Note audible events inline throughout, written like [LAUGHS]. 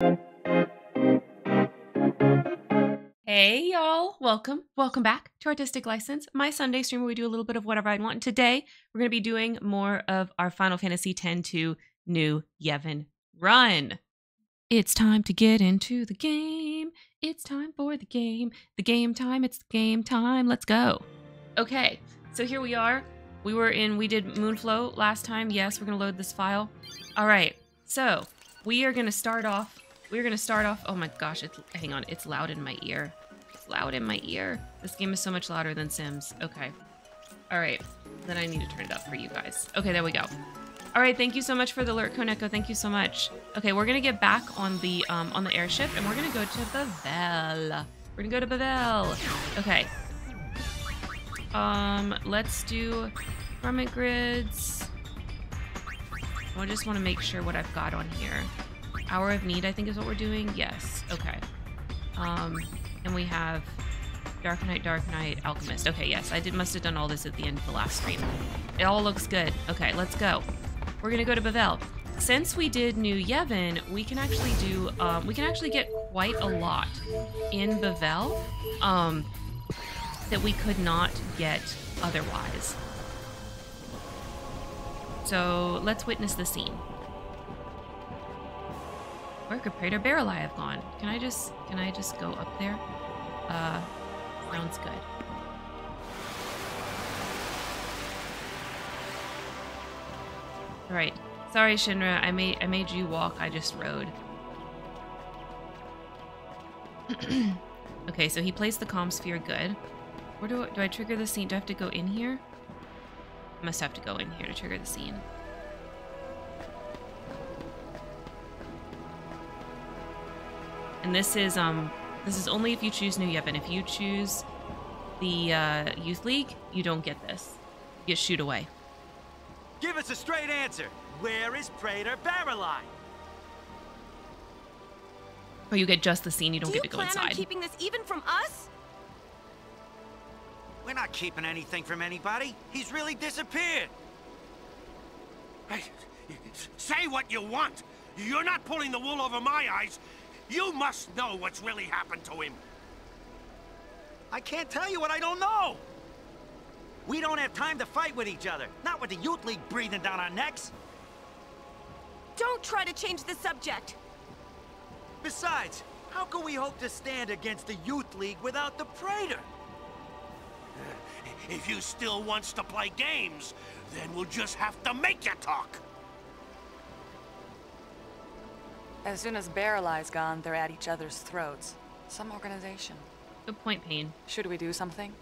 Hey y'all, welcome, welcome back to Artistic License, my Sunday stream where we do a little bit of whatever I want. Today we're going to be doing more of our Final Fantasy X-2 New Yevon run. It's time to get into the game. It's time for the game. The game time, it's game time. Let's go. Okay, so here we are. We were in, we did Moonflow last time. Yes, we're going to load this file. All right, so we are going to start off we're gonna start off. Oh my gosh, it's hang on, it's loud in my ear. It's loud in my ear. This game is so much louder than Sims. Okay. Alright. Then I need to turn it up for you guys. Okay, there we go. Alright, thank you so much for the alert, Koneko. Thank you so much. Okay, we're gonna get back on the um on the airship and we're gonna go to Bevelle. We're gonna go to Bevelle. Okay. Um, let's do garment grids. I just want to make sure what I've got on here. Hour of Need, I think is what we're doing. Yes. Okay. Um, and we have Dark Knight, Dark Knight, Alchemist. Okay, yes, I did must have done all this at the end of the last stream. It all looks good. Okay, let's go. We're gonna go to Bevelle. Since we did New Yevon, we can actually do um, we can actually get quite a lot in Bevelle um, that we could not get otherwise. So let's witness the scene. Where could Praetor Baralai have gone? Can I just can I just go up there? Uh sounds good. Alright. Sorry, Shinra. I made I made you walk. I just rode. [CLEARS THROAT] okay, so he placed the calm sphere good. Where do I, do I trigger the scene? Do I have to go in here? I must have to go in here to trigger the scene. And this is um this is only if you choose New Yevon. If you choose the uh, Youth League, you don't get this. You get shoot away. Give us a straight answer. Where is Praetor Baralai? Oh, you get just the scene. You don't Do get you to go plan inside. on keeping this even from us? We're not keeping anything from anybody. He's really disappeared. Hey, say what you want. You're not pulling the wool over my eyes. You must know what's really happened to him. I can't tell you what I don't know. We don't have time to fight with each other. Not with the Youth League breathing down our necks. Don't try to change the subject. Besides, how can we hope to stand against the Youth League without the Praetor? If you still wants to play games, then we'll just have to make you talk. As soon as Baralai's gone, they're at each other's throats. Some organization. Good point, Paine. Should we do something?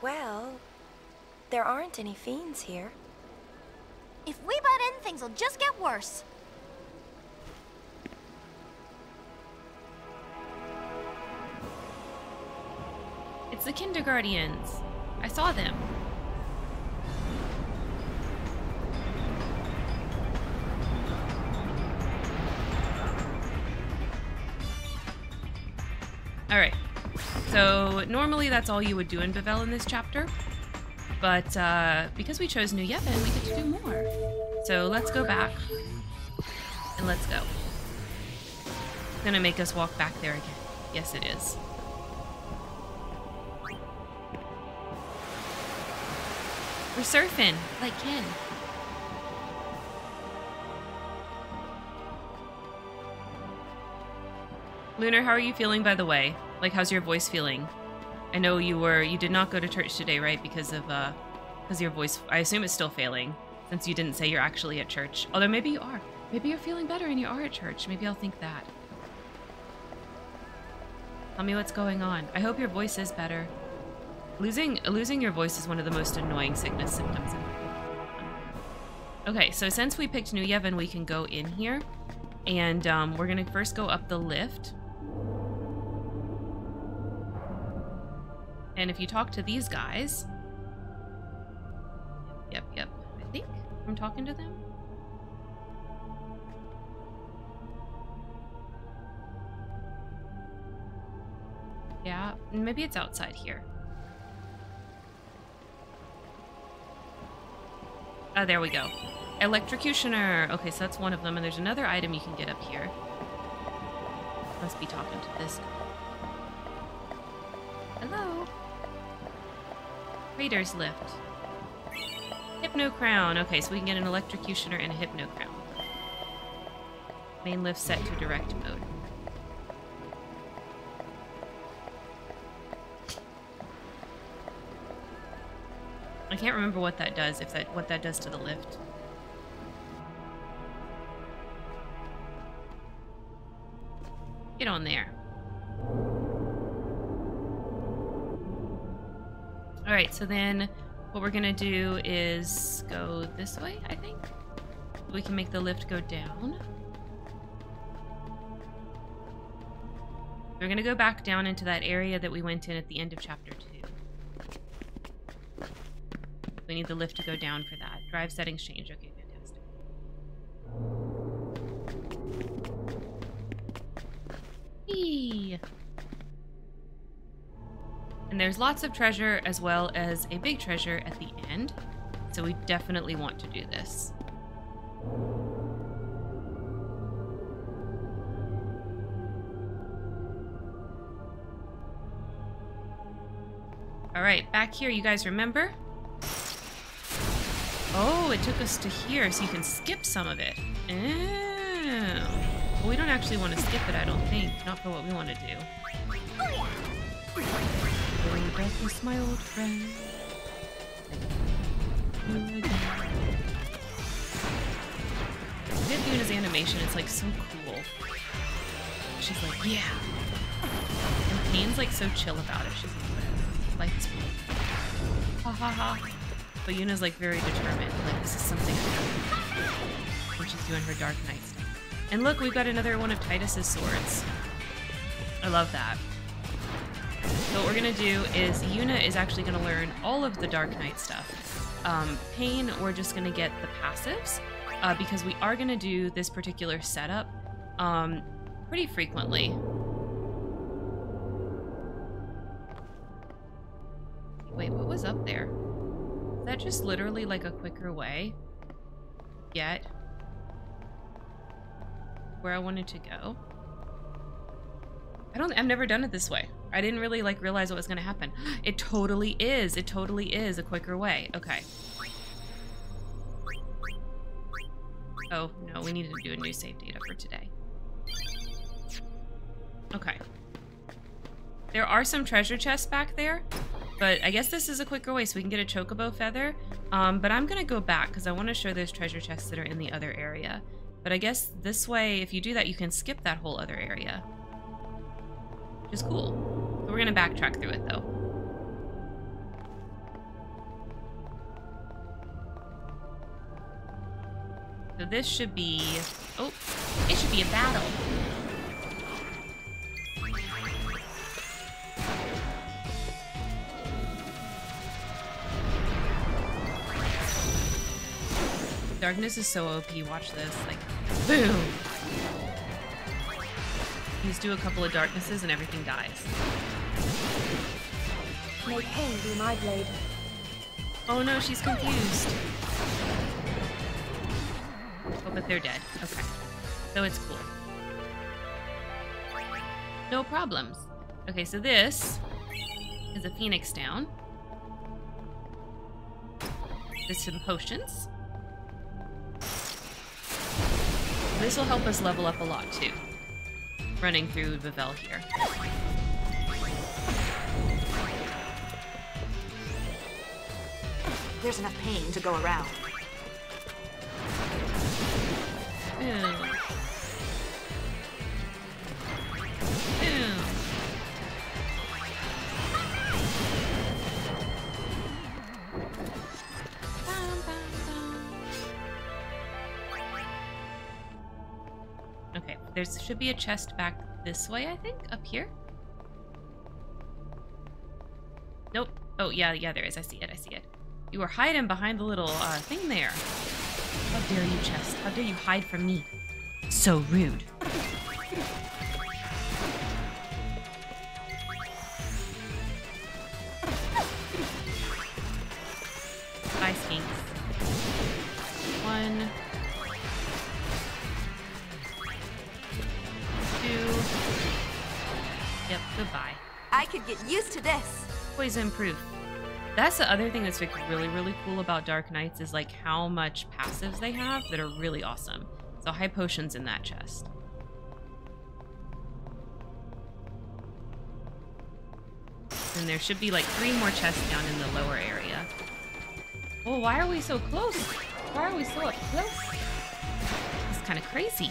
Well, there aren't any fiends here. If we butt in, things will just get worse. It's the Kinderguardians. I saw them. So, normally that's all you would do in Bevelle in this chapter. But uh, because we chose New Yevon, we get to do more. So let's go back. And let's go. It's gonna make us walk back there again. Yes, it is. We're surfing, like Ken. Lunar, how are you feeling by the way? Like how's your voice feeling? I know you were you did not go to church today, right? Because of uh because your voice I assume it's still failing since you didn't say you're actually at church. Although maybe you are. Maybe you're feeling better and you are at church. Maybe I'll think that. Tell me what's going on. I hope your voice is better. Losing losing your voice is one of the most annoying sickness symptoms. Okay, so since we picked New Yevon, we can go in here, and um, we're gonna first go up the lift. And if you talk to these guys, yep, yep, I think I'm talking to them. Yeah, maybe it's outside here. Oh, there we go. Electrocutioner. Okay, so that's one of them, and there's another item you can get up here. Must be talking to this guy. Raiders lift. Hypno crown. Okay, so we can get an electrocutioner and a hypno crown. Main lift set to direct mode. I can't remember what that does, if that what that does to the lift. Get on there. Alright, so then what we're gonna do is go this way, I think. We can make the lift go down. We're gonna go back down into that area that we went in at the end of chapter 2. We need the lift to go down for that. Drive settings change. Okay, fantastic. Eee. And there's lots of treasure as well as a big treasure at the end. So we definitely want to do this. All right, back here, you guys remember? Oh, it took us to here, so you can skip some of it. Oh. Well, we don't actually want to skip it, I don't think. Not for what we want to do. Going breathless, my old friend. Yuna's animation, it's like so cool. She's like, yeah. And Paine's like so chill about it. She's like, whatever. Life is cool. Ha ha ha. But Yuna's like very determined. Like this is something when she's doing her Dark Knight stuff. And look, we've got another one of Tidus's swords. I love that. What we're gonna do is Yuna is actually gonna learn all of the Dark Knight stuff. Um, Paine, we're just gonna get the passives uh, because we are gonna do this particular setup um, pretty frequently. Wait, what was up there? Is that just literally like a quicker way? Get where I wanted to go? I don't I've never done it this way. I didn't really like realize what was gonna happen. It totally is. It totally is a quicker way. Okay. Oh, no, we needed to do a new save data for today. Okay. There are some treasure chests back there, but I guess this is a quicker way so we can get a chocobo feather. Um, but I'm to go back because I want to show those treasure chests that are in the other area. But I guess this way, if you do that, you can skip that whole other area. Which is cool. So we're to backtrack through it, though. So this should be... Oh, it should be a battle. Darkness is so OP, watch this. Like, boom! You just do a couple of darknesses and everything dies. May pain be my blade. Oh no, she's confused. Oh, but they're dead. Okay. So it's cool. No problems. Okay, so this is a phoenix down. There's some potions. This will help us level up a lot too. Running through Bevelle here. There's enough pain to go around. There should be a chest back this way, I think, up here. Nope. Oh, yeah, yeah, there is. I see it, I see it. You were hiding behind the little uh, thing there. How dare you, chest? How dare you hide from me? So rude. Bye, skinks. One, I could get used to this. Poison proof. That's the other thing that's like really, really cool about Dark Knights is like how much passives they have that are really awesome. So high potions in that chest. And there should be like three more chests down in the lower area. Oh, why are we so close? Why are we so up close? It's kind of crazy.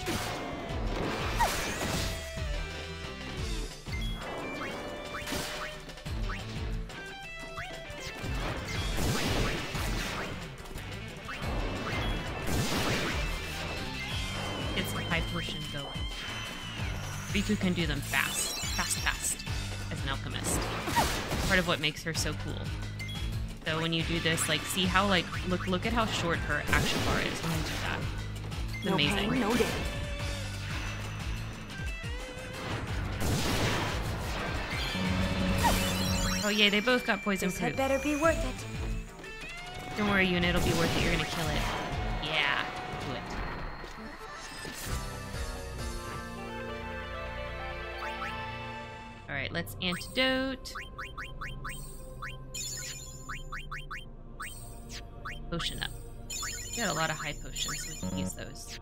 Rikku can do them fast, fast, fast, as an alchemist. Part of what makes her so cool. So when you do this, like, see how, like, look, look at how short her action bar is when you do that. It's No amazing. pain, no gain. Oh yeah, they both got poison This proof. had better be worth it. Don't worry, Yunie, it'll be worth it. You're gonna kill it. Let's antidote. Potion up. We got a lot of high potions, so we can use those.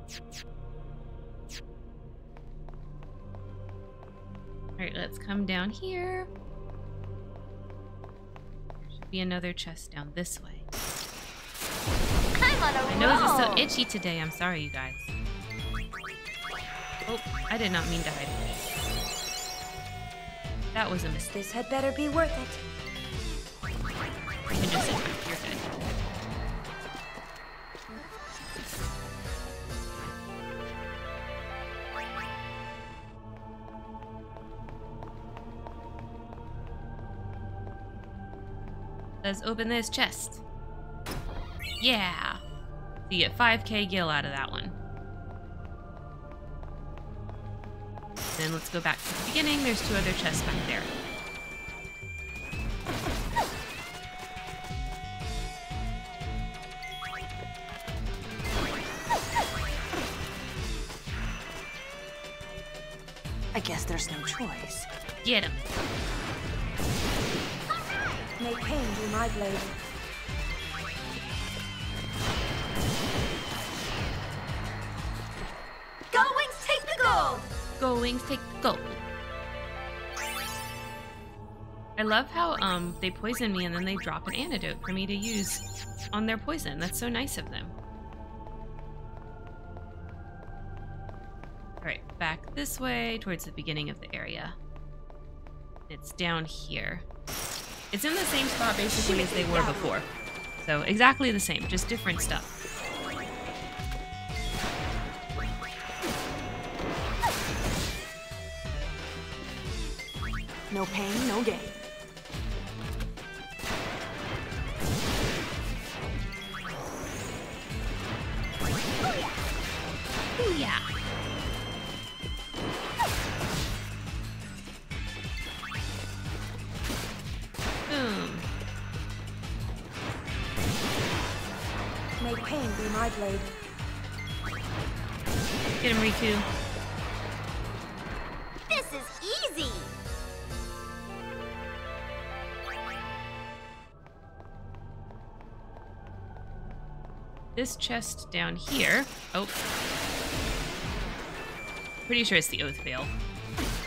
Alright, let's come down here. There should be another chest down this way. I'm on a My nose is so itchy today. I'm sorry, you guys. Oh, I did not mean to hide it. That was a mistake. This had better be worth it. You can just sit back. You're good. Let's open this chest. Yeah. So you get 5k gil out of that one. Then let's go back to the beginning. There's two other chests back there. I guess there's no choice. Get him. May pain be my blade. Go Wings, take the gold! Go wings, take gold. I love how um they poison me and then they drop an antidote for me to use on their poison. That's so nice of them. Alright, back this way towards the beginning of the area. It's down here. It's in the same spot basically as they were before. So exactly the same, just different stuff. No pain, no gain. Yeah. Boom. May pain be my blade. Get him, Rikku. This chest down here. Oh. Pretty sure it's the Oath Veil.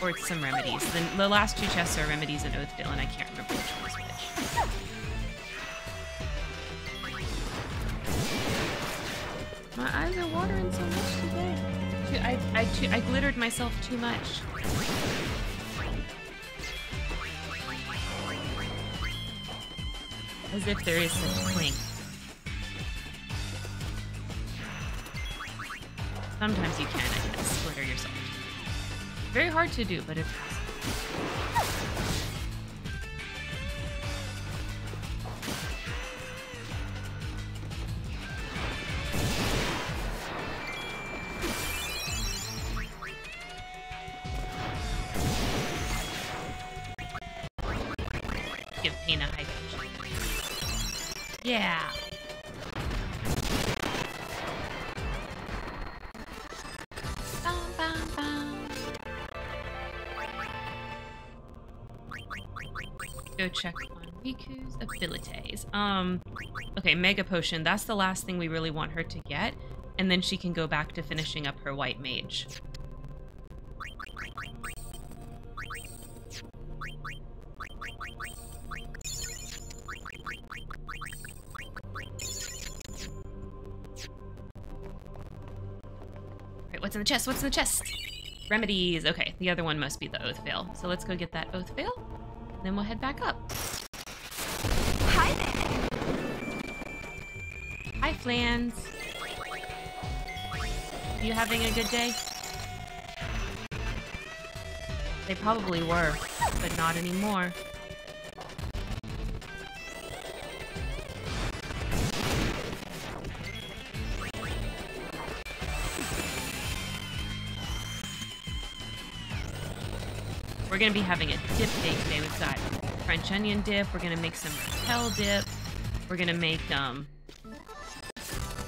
Or it's some remedies. The, the last two chests are remedies and Oath Veil, and I can't remember which one is which. My eyes are watering so much today. I, I, I glittered myself too much. As if there is such a thing. Sometimes you can, I guess, glitter yourself. Very hard to do, but it's abilities. Um, okay, Mega Potion. That's the last thing we really want her to get. And then she can go back to finishing up her White Mage. Right, what's in the chest? What's in the chest? Remedies. Okay, the other one must be the Oath Veil. So let's go get that Oath Veil. Then we'll head back up. Hi, Flans. You having a good day? They probably were, but not anymore. We're gonna be having a dip day today. We've got French onion dip. We're gonna make some Raquel dip. We're gonna make um.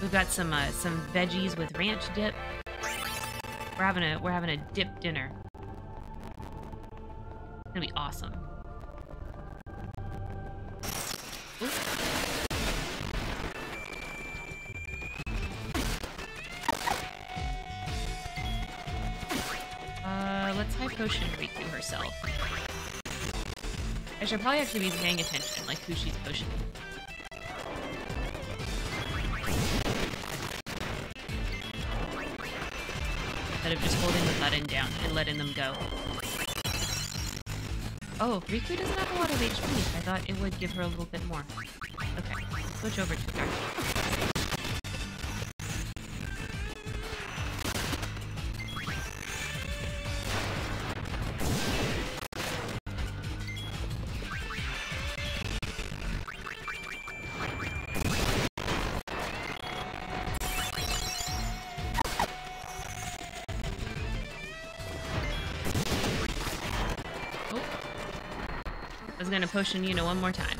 We've got some uh, some veggies with ranch dip. We're having a we're having a dip dinner. It's gonna be awesome. Uh, let's high potion Rikku herself. I should probably actually be paying attention, like who she's potioning. Instead of just holding the button down and letting them go. Oh, Rikku doesn't have a lot of HP. I thought it would give her a little bit more. Okay, switch over to Dark. I you potion Yuna one more time.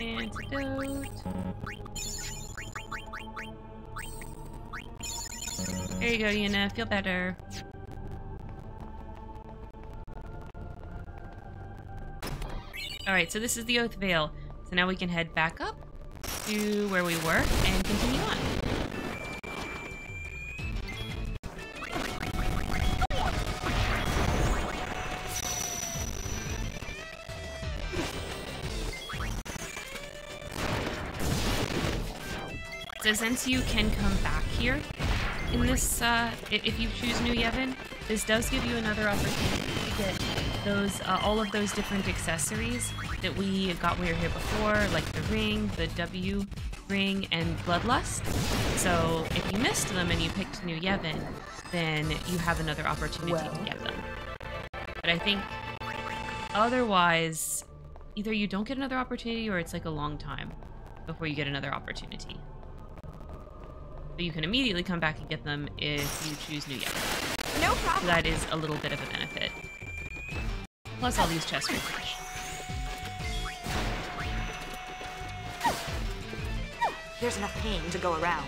Antidote. There you go, Yuna. Feel better. Alright, so this is the Oath Veil. So now we can head back up to where we were and continue on. Since you can come back here in this, uh, if you choose New Yevon, this does give you another opportunity to get those, uh, all of those different accessories that we got when we were here before, like the ring, the W ring, and Bloodlust. So if you missed them and you picked New Yevon, then you have another opportunity to get them. But I think otherwise, either you don't get another opportunity or it's like a long time before you get another opportunity. But you can immediately come back and get them if you choose New Yevon. No So problem. that is a little bit of a benefit. Plus all these chests refresh. There's enough pain to go around.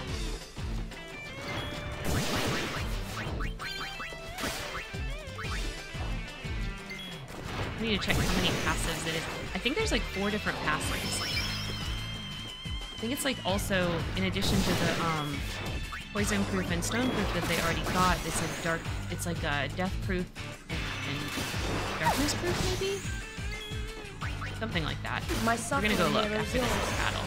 I need to check how many passives it is. I think there's like four different passives. I think it's like also in addition to the um poison proof and stone proof that they already got, it's a dark it's like a death proof and, and darkness proof maybe? Something like that. My We're gonna go look after this battle.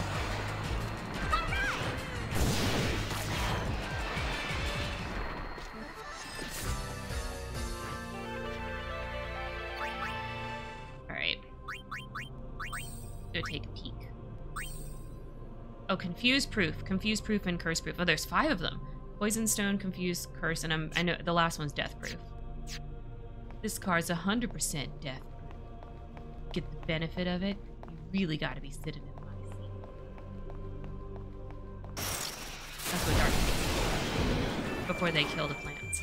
Confuse proof. Confuse proof and curse proof. Oh, there's five of them. Poison stone, confuse, curse, and I'm, I know the last one's death proof. This card's 100% death proof. Get the benefit of it, you really gotta be sitting in my seat. That's what Dark. Before they kill the plants.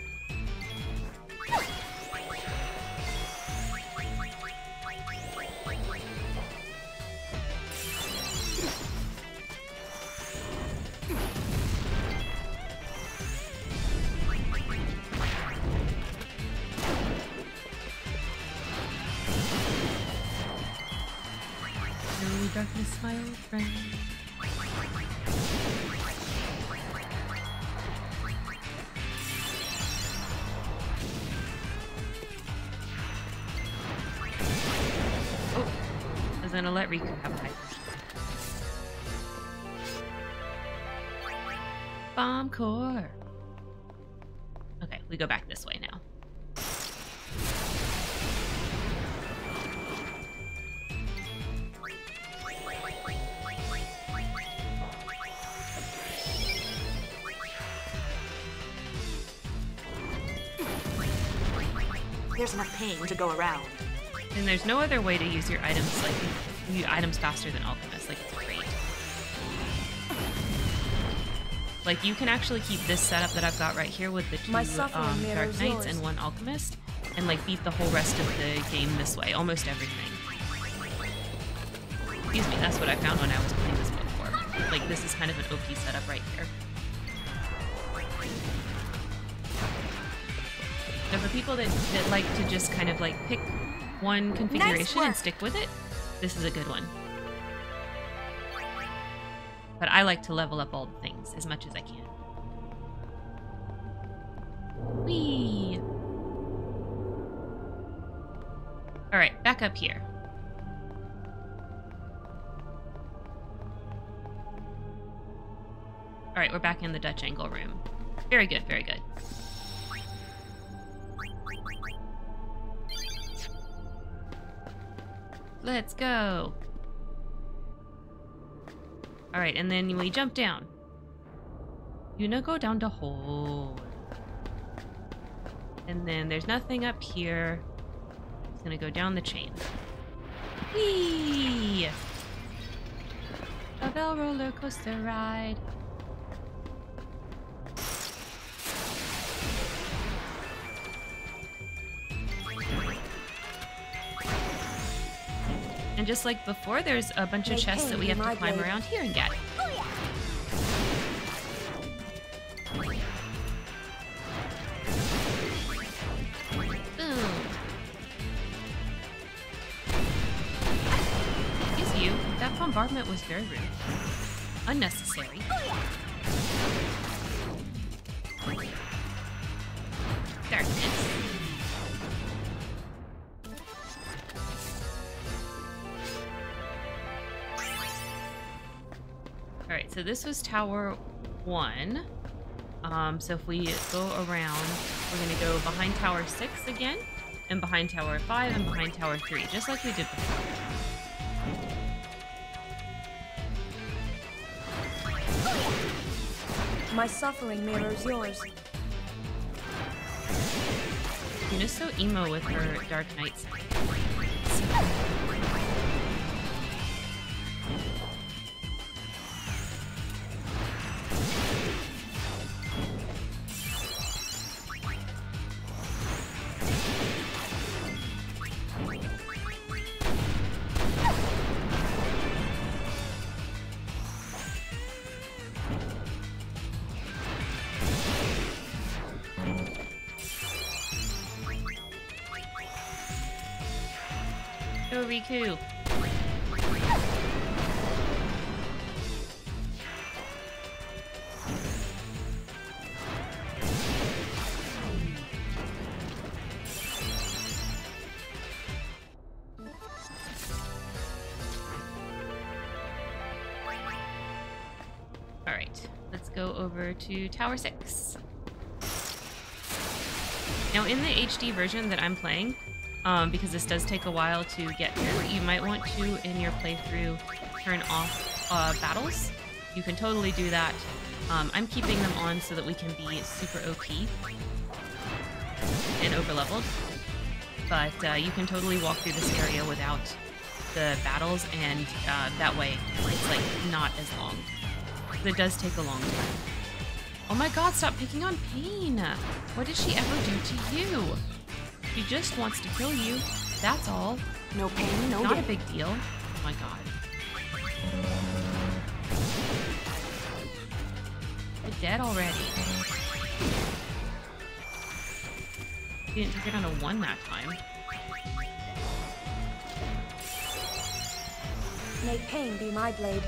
Darkness, my old friend. Oh, I was gonna let Rikku have a high. Bomb core. There's enough pain to go around. And there's no other way to use your items like you items faster than alchemists. Like it's great. Like you can actually keep this setup that I've got right here with the two um, Dark Knights yours. and one Alchemist, and like beat the whole rest of the game this way, almost everything. Excuse me, that's what I found when I was playing this before. Like this is kind of an OP setup right here. People that, that like to just kind of like pick one configuration and stick with it, this is a good one. But I like to level up all the things as much as I can. Whee! Alright, back up here. Alright, we're back in the Dutch angle room. Very good, very good. Let's go. All right, and then we jump down. You know, go down the hole. And then there's nothing up here. It's gonna go down the chain. Whee! A bell roller coaster ride. And just like before, there's a bunch of chests that we have to climb around here and get. Boom. Excuse you. That bombardment was very rude. Unnecessary. So this was Tower 1. Um, so if we go around, we're going to go behind Tower 6 again, and behind Tower 5, and behind Tower 3, just like we did before. My suffering mirrors yours. Yuna's so emo with her Dark Knights. Go All right, let's go over to Tower 6. Now, in the HD version that I'm playing, um, because this does take a while to get through, you might want to, in your playthrough, turn off uh, battles. You can totally do that. Um, I'm keeping them on so that we can be super OP and overleveled. But uh, you can totally walk through this area without the battles, and uh, that way it's like not as long. It does take a long time. Oh my god, stop picking on Paine! What did she ever do to you? She just wants to kill you. That's all. No pain, no Not a big deal. Oh my god. You're dead already. You didn't take it on a one that time. May pain be my blade.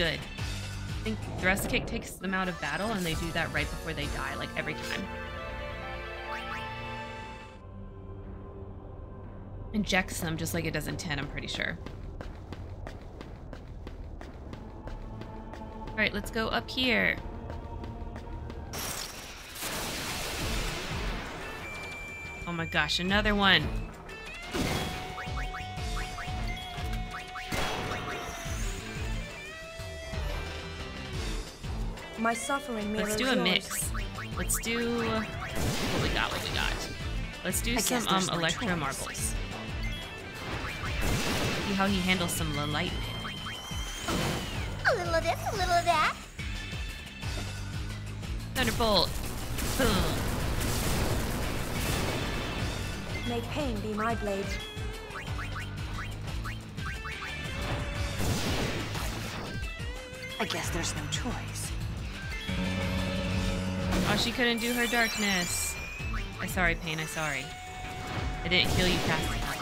Good. I think thrust kick takes them out of battle, and they do that right before they die, like every time. Injects them just like it does in 10, I'm pretty sure. Alright, let's go up here. Oh my gosh, another one. My suffering mirrors Let's do a yours. mix. Let's do what we got, what we got. Let's do I some um there's no Electro choice. marbles. See how he handles some la- lightning. A little of this, a little of that. Thunderbolt. Boom. May pain be my blade. I guess there's no choice. Oh, she couldn't do her darkness. I'm sorry, Paine. I'm sorry. I didn't heal you fast enough.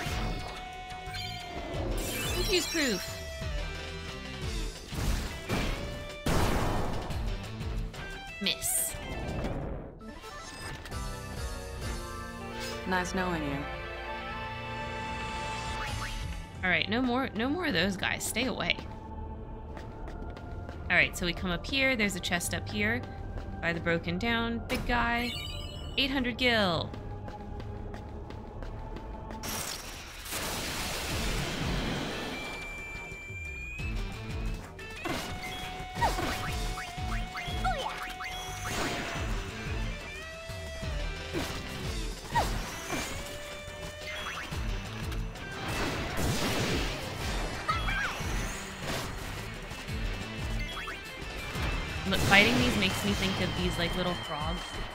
Confuse proof. Miss. Nice knowing you. All right, no more, no more of those guys. Stay away. All right, so we come up here. There's a chest up here by the broken down big guy. 800 gil.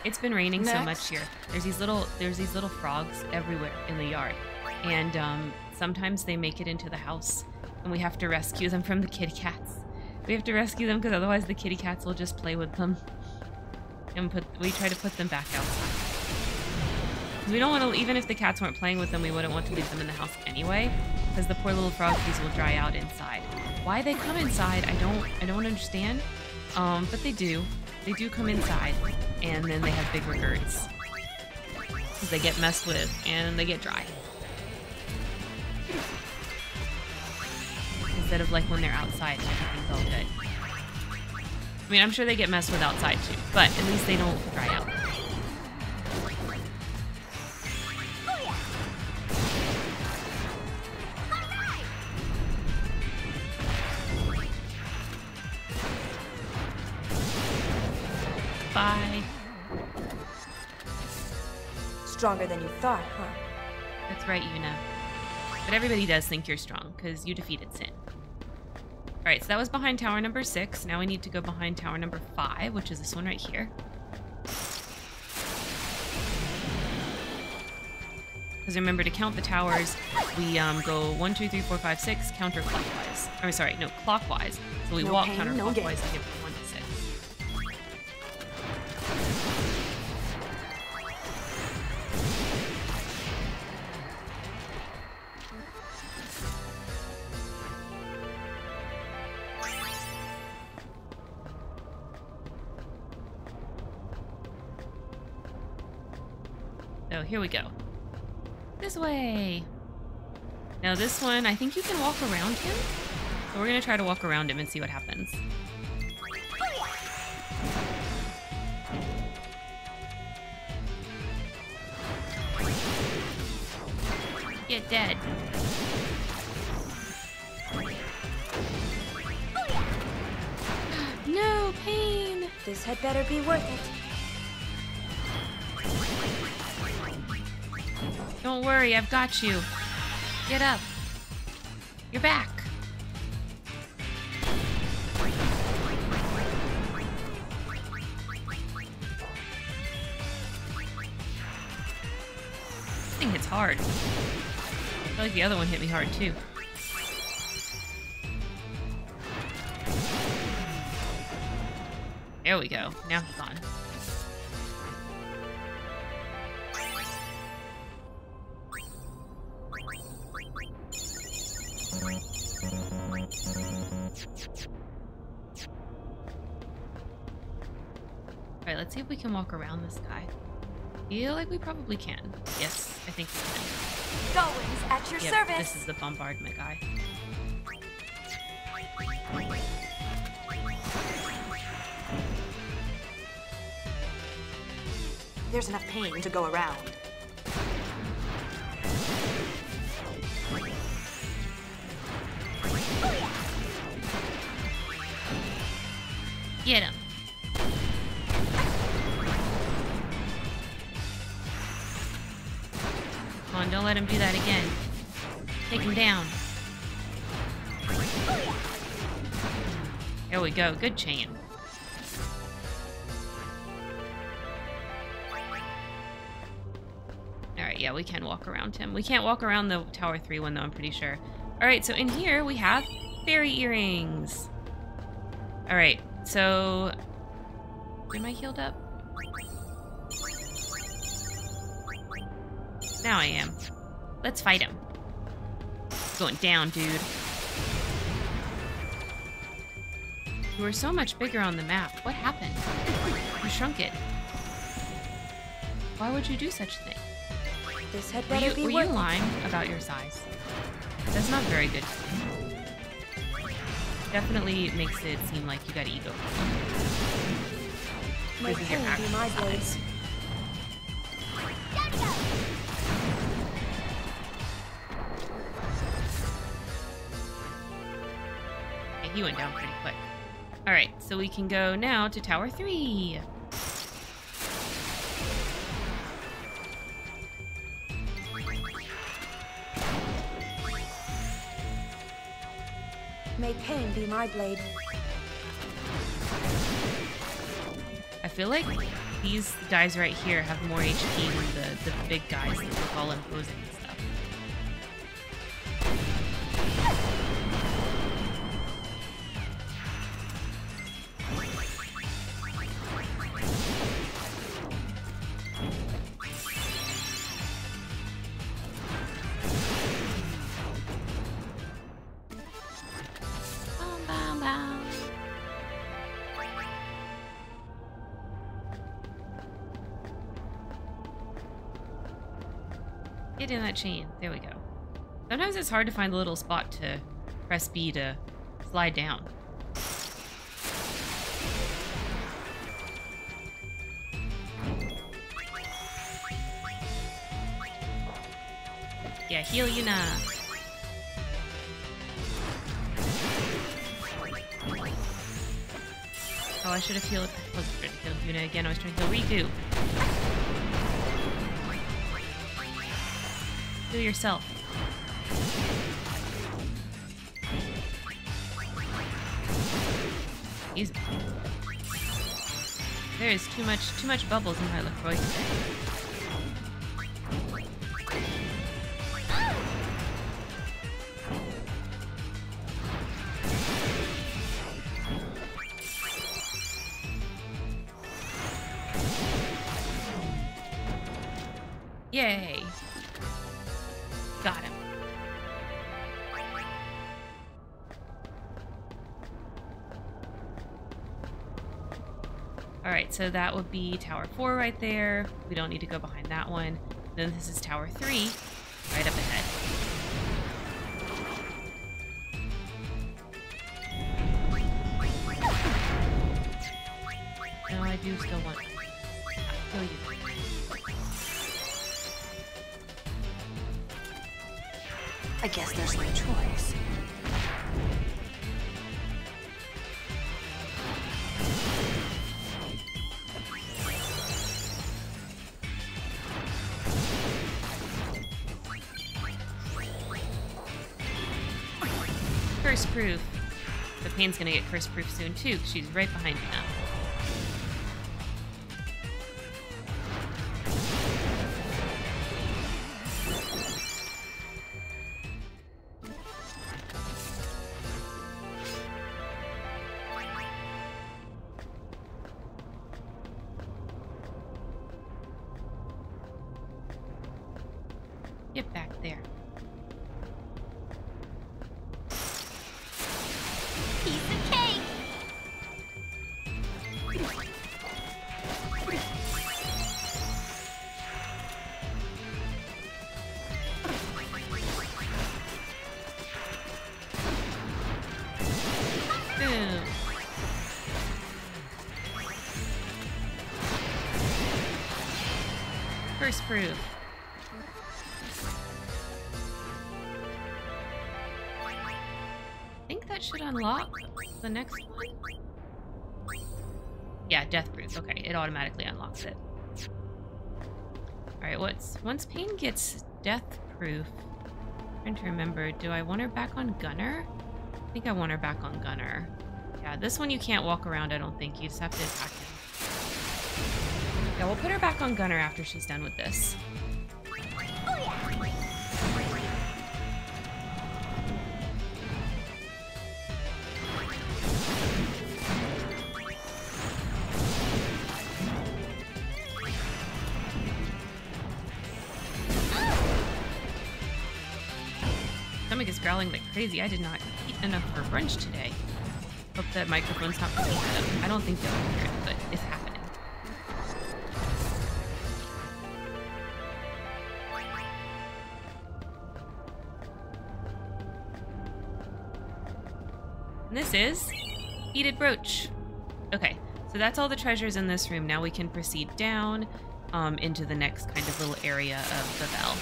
It's been raining so much here. There's these little there's these little frogs everywhere in the yard, and um, sometimes they make it into the house, and we have to rescue them from the kitty cats. We have to rescue them because otherwise the kitty cats will just play with them, and put we try to put them back outside. We don't want to even if the cats weren't playing with them, we wouldn't want to leave them in the house anyway, because the poor little froggies will dry out inside. Why they come inside, I don't I don't understand. Um, but they do. They do come inside, and then they have big regards. Because they get messed with, and they get dry. Instead of like when they're outside and everything's all good. I mean, I'm sure they get messed with outside too, but at least they don't dry out. Stronger than you thought, huh? That's right, Yuna. But everybody does think you're strong, because you defeated Sin. Alright, so that was behind tower number six. Now we need to go behind tower number five, which is this one right here. Because remember, to count the towers, we um, go one, two, three, four, five, six, counterclockwise. Or sorry, no, clockwise. So we No walk pain, counterclockwise no here we go. This way. Now this one, I think you can walk around him. So we're gonna try to walk around him and see what happens. Get dead. [GASPS] No pain. This had better be worth it. Don't worry, I've got you. Get up. You're back. This thing hits hard. I feel like the other one hit me hard too. There we go. Now he's gone. Can walk around this guy. Feel like we probably can. Yes, I think we can. Goins at your Yep, service. this is the bombardment guy. There's enough pain to go around. Get him. Let him do that again. Take him down. There we go. Good chain. Alright, yeah, we can walk around him. We can't walk around the Tower 3 one, though, I'm pretty sure. Alright, so in here we have fairy earrings. Alright, so... Am I healed up? Now I am. Let's fight him. Going down, dude. You were so much bigger on the map. What happened? You shrunk it. Why would you do such a thing? This had Were better you, be were you lying about your size? That's not very good. Definitely makes it seem like you got ego. May This is your pain be my. He went down pretty quick. Alright, so we can go now to Tower 3. May pain be my blade. I feel like these guys right here have more HP than the, the big guys that look all imposing that chain. There we go. Sometimes it's hard to find the little spot to press B to slide down. Yeah, heal you now. Oh, I should have healed. I wasn't trying to heal Yuna again. I was trying to heal Rikku. Heal yourself. There is too much too much bubbles in my LaCroix today. So that would be Tower 4 right there. We don't need to go behind that one. Then this is Tower 3, The gonna get curse proof soon too, she's right behind you now. I think that should unlock the next one. Yeah, death proof. Okay, it automatically unlocks it. Alright, what's once Paine gets death proof. I'm trying to remember, do I want her back on Gunner? I think I want her back on Gunner. Yeah, this one you can't walk around, I don't think. You just have to attack. Yeah, we'll put her back on Gunner after she's done with this. Stomach is growling like crazy. I did not eat enough for brunch today. Hope that microphone's not picking up. I don't think they'll hear it, but it's this is Beaded Brooch. Okay, so that's all the treasures in this room. Now we can proceed down um, into the next kind of little area of the bell.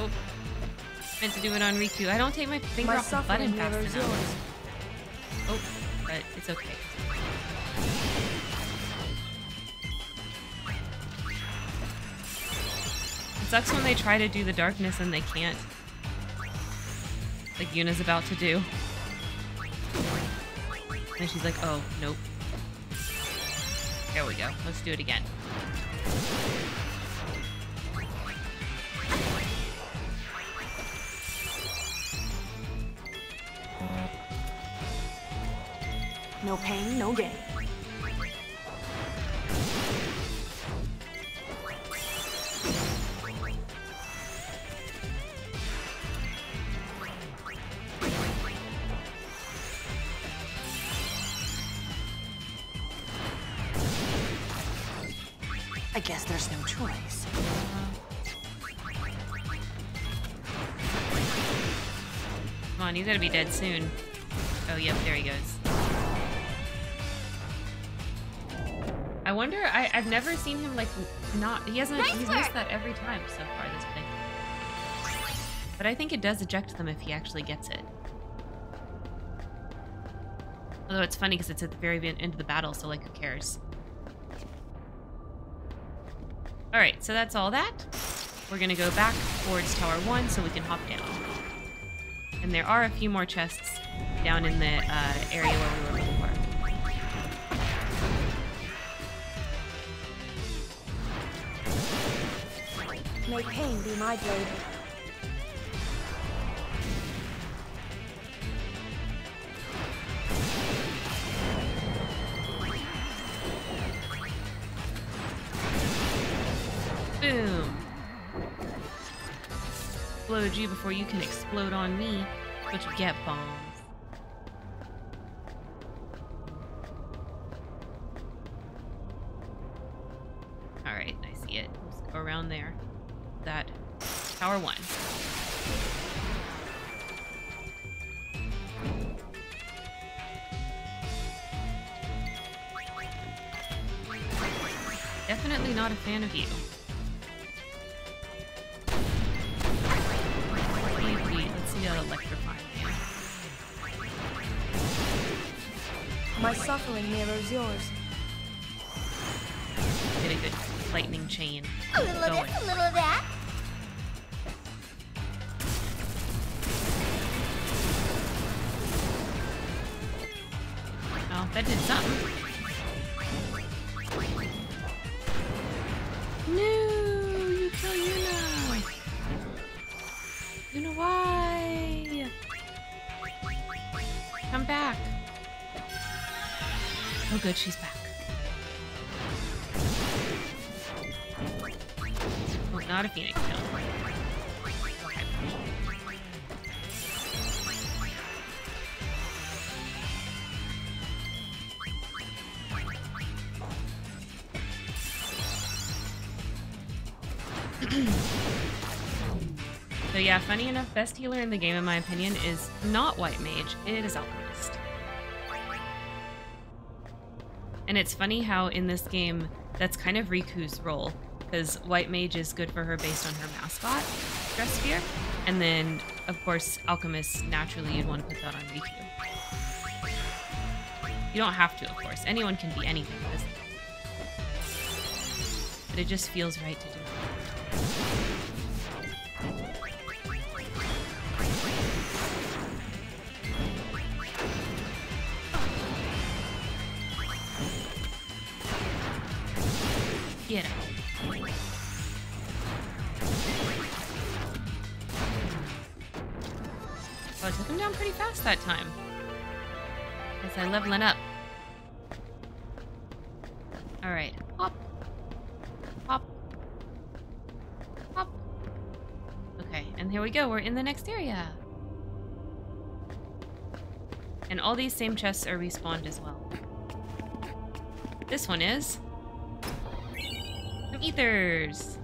Oh, meant to do it on Rikku. I don't take my finger My off the button fast enough. Oh, but it's okay. Sucks when they try to do the darkness and they can't. Like Yuna's about to do. And she's like, oh, nope. There we go. Let's do it again. No pain, no gain. He's gonna be dead soon. Oh, yep, there he goes. I wonder, I, I've never seen him, like, not, he hasn't, Nice he's work. missed that every time so far this thing. But I think it does eject them if he actually gets it. Although it's funny because it's at the very end of the battle, so, like, who cares? Alright, so that's all that. We're gonna go back towards Tower 1 so we can hop down. And there are a few more chests down in the uh, area where we were before. May pain be my blade. Boom! Explode you before you can explode on me. What you get, bombs. Alright, I see it. Let's go around there. That tower one. Definitely not a fan of you. My suffering mirrors yours. Get a good lightning chain. A little of this, a little of that. Oh, that did something. Good, she's back. Oh, not a phoenix. Okay. [CLEARS THROAT] So yeah, funny enough, best healer in the game, in my opinion, is not White Mage. It is Alchemist. And it's funny how in this game, that's kind of Rikku's role, because White Mage is good for her based on her mascot, Dress Sphere, and then, of course, Alchemist, naturally you'd want to put that on Riku. You don't have to, of course. Anyone can be anything, but it just feels right to do it. All these same chests are respawned as well. This one is. Some ethers.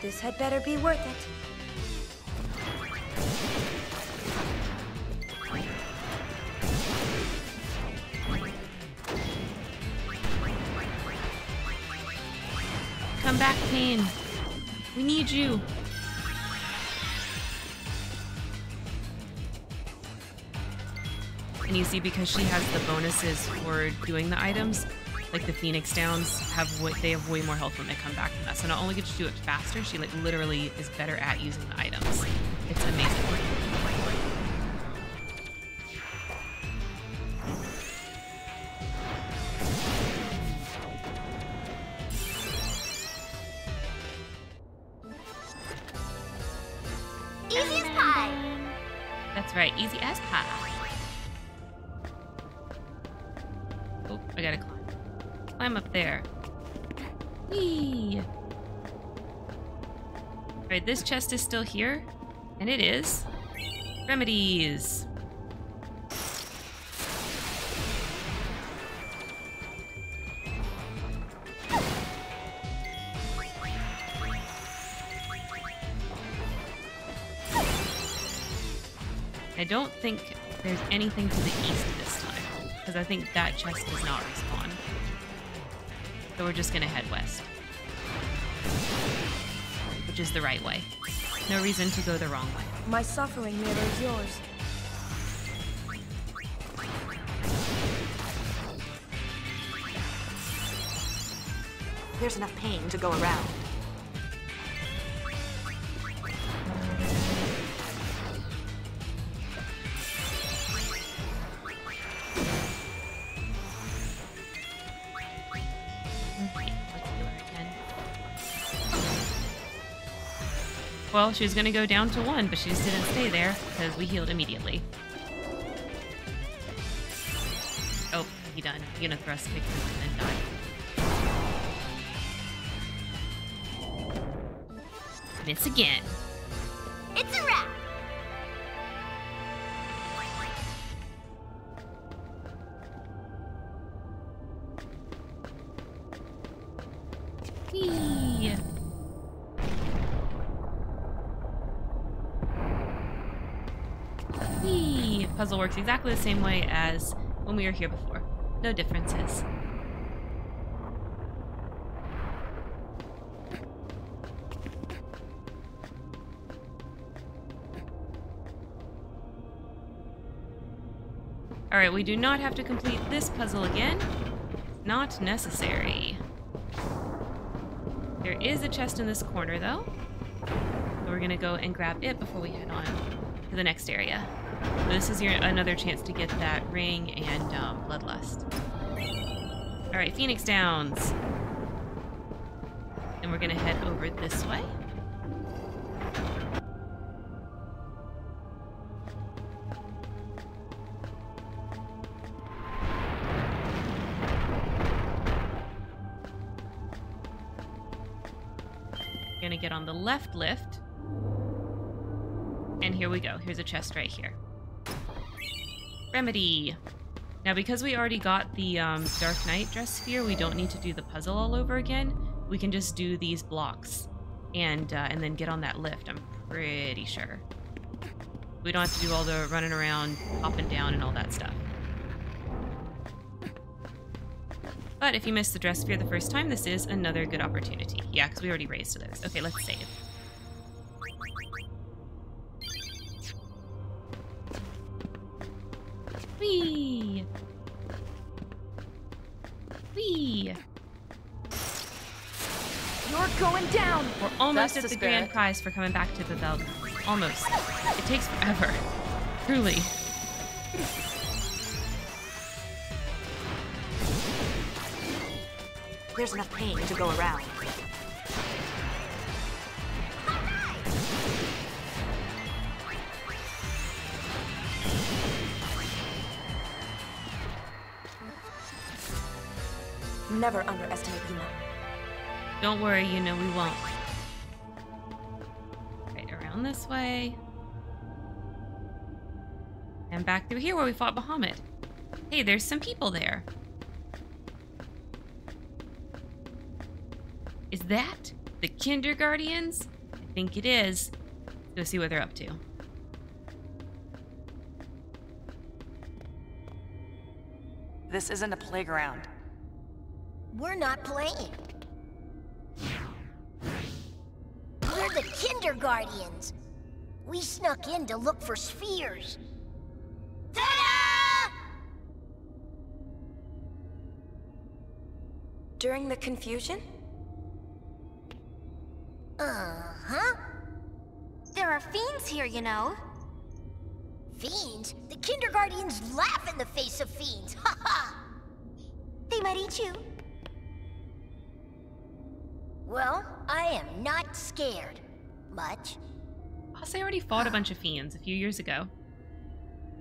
This had better be worth it. We need you. And you see, because she has the bonuses for doing the items, like the Phoenix Downs have they have way more health when they come back from that. So not only gets she do it faster, she like literally is better at using the items. It's amazing. Alright, this chest is still here. And it is. Remedies. I don't think there's anything to the east this time, because I think that chest does not respawn. So we're just gonna head west. Which is the right way. No reason to go the wrong way. My suffering mirrors yours. There's enough pain to go around. Well, she was gonna go down to one, but she just didn't stay there because we healed immediately. Oh, he done. You gonna thrust kick him and then die. Miss again. Works exactly the same way as when we were here before. No differences. Alright, we do not have to complete this puzzle again. Not necessary. There is a chest in this corner, though. So we're gonna go and grab it before we head on to the next area. This is your another chance to get that ring and um, bloodlust. All right, Phoenix Downs. And we're gonna head over this way. Gonna get on the left lift. And here we go. Here's a chest right here. Remedy. Now, because we already got the um, Dark Knight dress sphere, we don't need to do the puzzle all over again. We can just do these blocks and uh, and then get on that lift. I'm pretty sure. We don't have to do all the running around, popping down, and all that stuff. But if you missed the dress sphere the first time, this is another good opportunity. Yeah, because we already raised to those. Okay, let's save. The the grand prize for coming back to the belt. Almost. It takes forever. Truly. There's enough pain to go around. Never underestimate Yuna. Don't worry, you know we won't. Right around this way. And back through here where we fought Bahamut. Hey, there's some people there. Is that the Kindergardians? I think it is. Let's go see what they're up to. This isn't a playground. We're not playing. Kindergardians. We snuck in to look for spheres. During the confusion? Uh-huh. There are fiends here, you know. Fiends? The Kindergardians laugh in the face of fiends. Ha ha! They might eat you. Well, I am not scared. Much. Plus, I already fought a bunch of fiends a few years ago.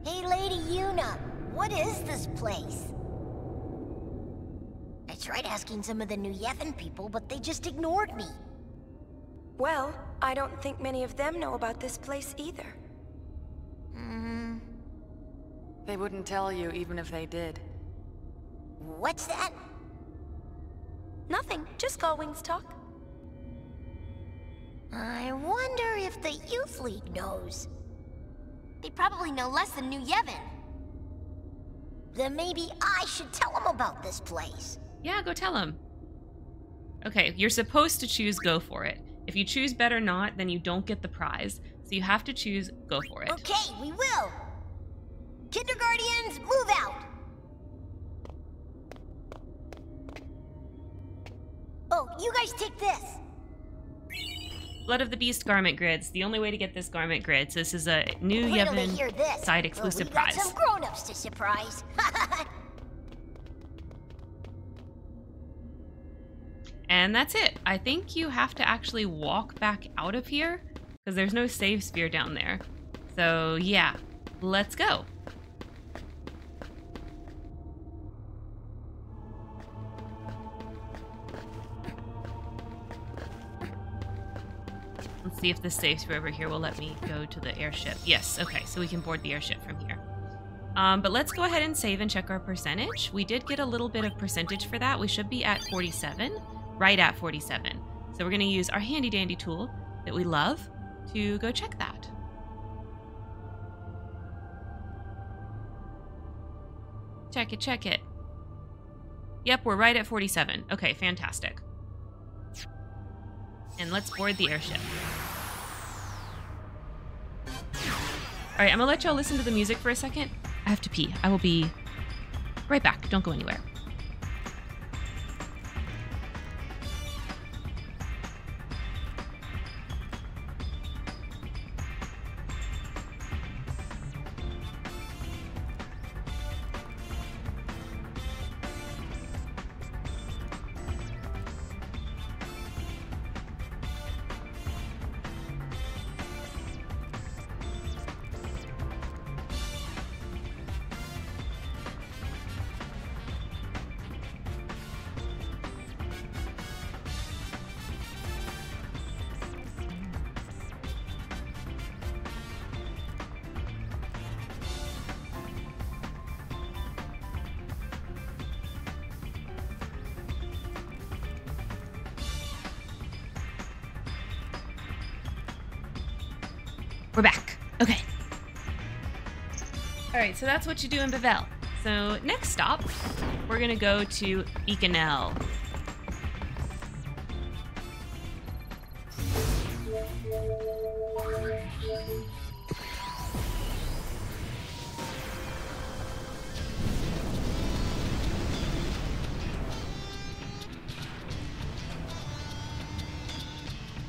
Hey, Lady Yuna, what is this place? I tried asking some of the New Yevon people, but they just ignored me. Well, I don't think many of them know about this place either. Hmm, They wouldn't tell you even if they did. what's that? Nothing, just Gullwings talk. I wonder if the Youth League knows. They probably know less than New Yevon. Then maybe I should tell them about this place. Yeah, go tell them. Okay, you're supposed to choose go for it. If you choose better not, then you don't get the prize. So you have to choose go for it. Okay, we will. Kindergardians, move out. Oh, you guys take this. Blood of the Beast garment grids. The only way to get this garment grid. So this is a new Wait Yevon side exclusive well, we prize. some grown-ups to surprise. [LAUGHS] And that's it. I think you have to actually walk back out of here because there's no save sphere down there. So yeah, let's go. See if the safe sphere over here will let me go to the airship. Yes, okay, so we can board the airship from here. Um, but let's go ahead and save and check our percentage. We did get a little bit of percentage for that. We should be at 47, right at 47. So we're going to use our handy dandy tool that we love to go check that. Check it, check it. Yep, we're right at 47. Okay, fantastic. And let's board the airship. All right, I'm gonna let y'all listen to the music for a second. I have to pee. I will be right back. Don't go anywhere. So that's what you do in Bevelle. So next stop, we're gonna go to Bikanel.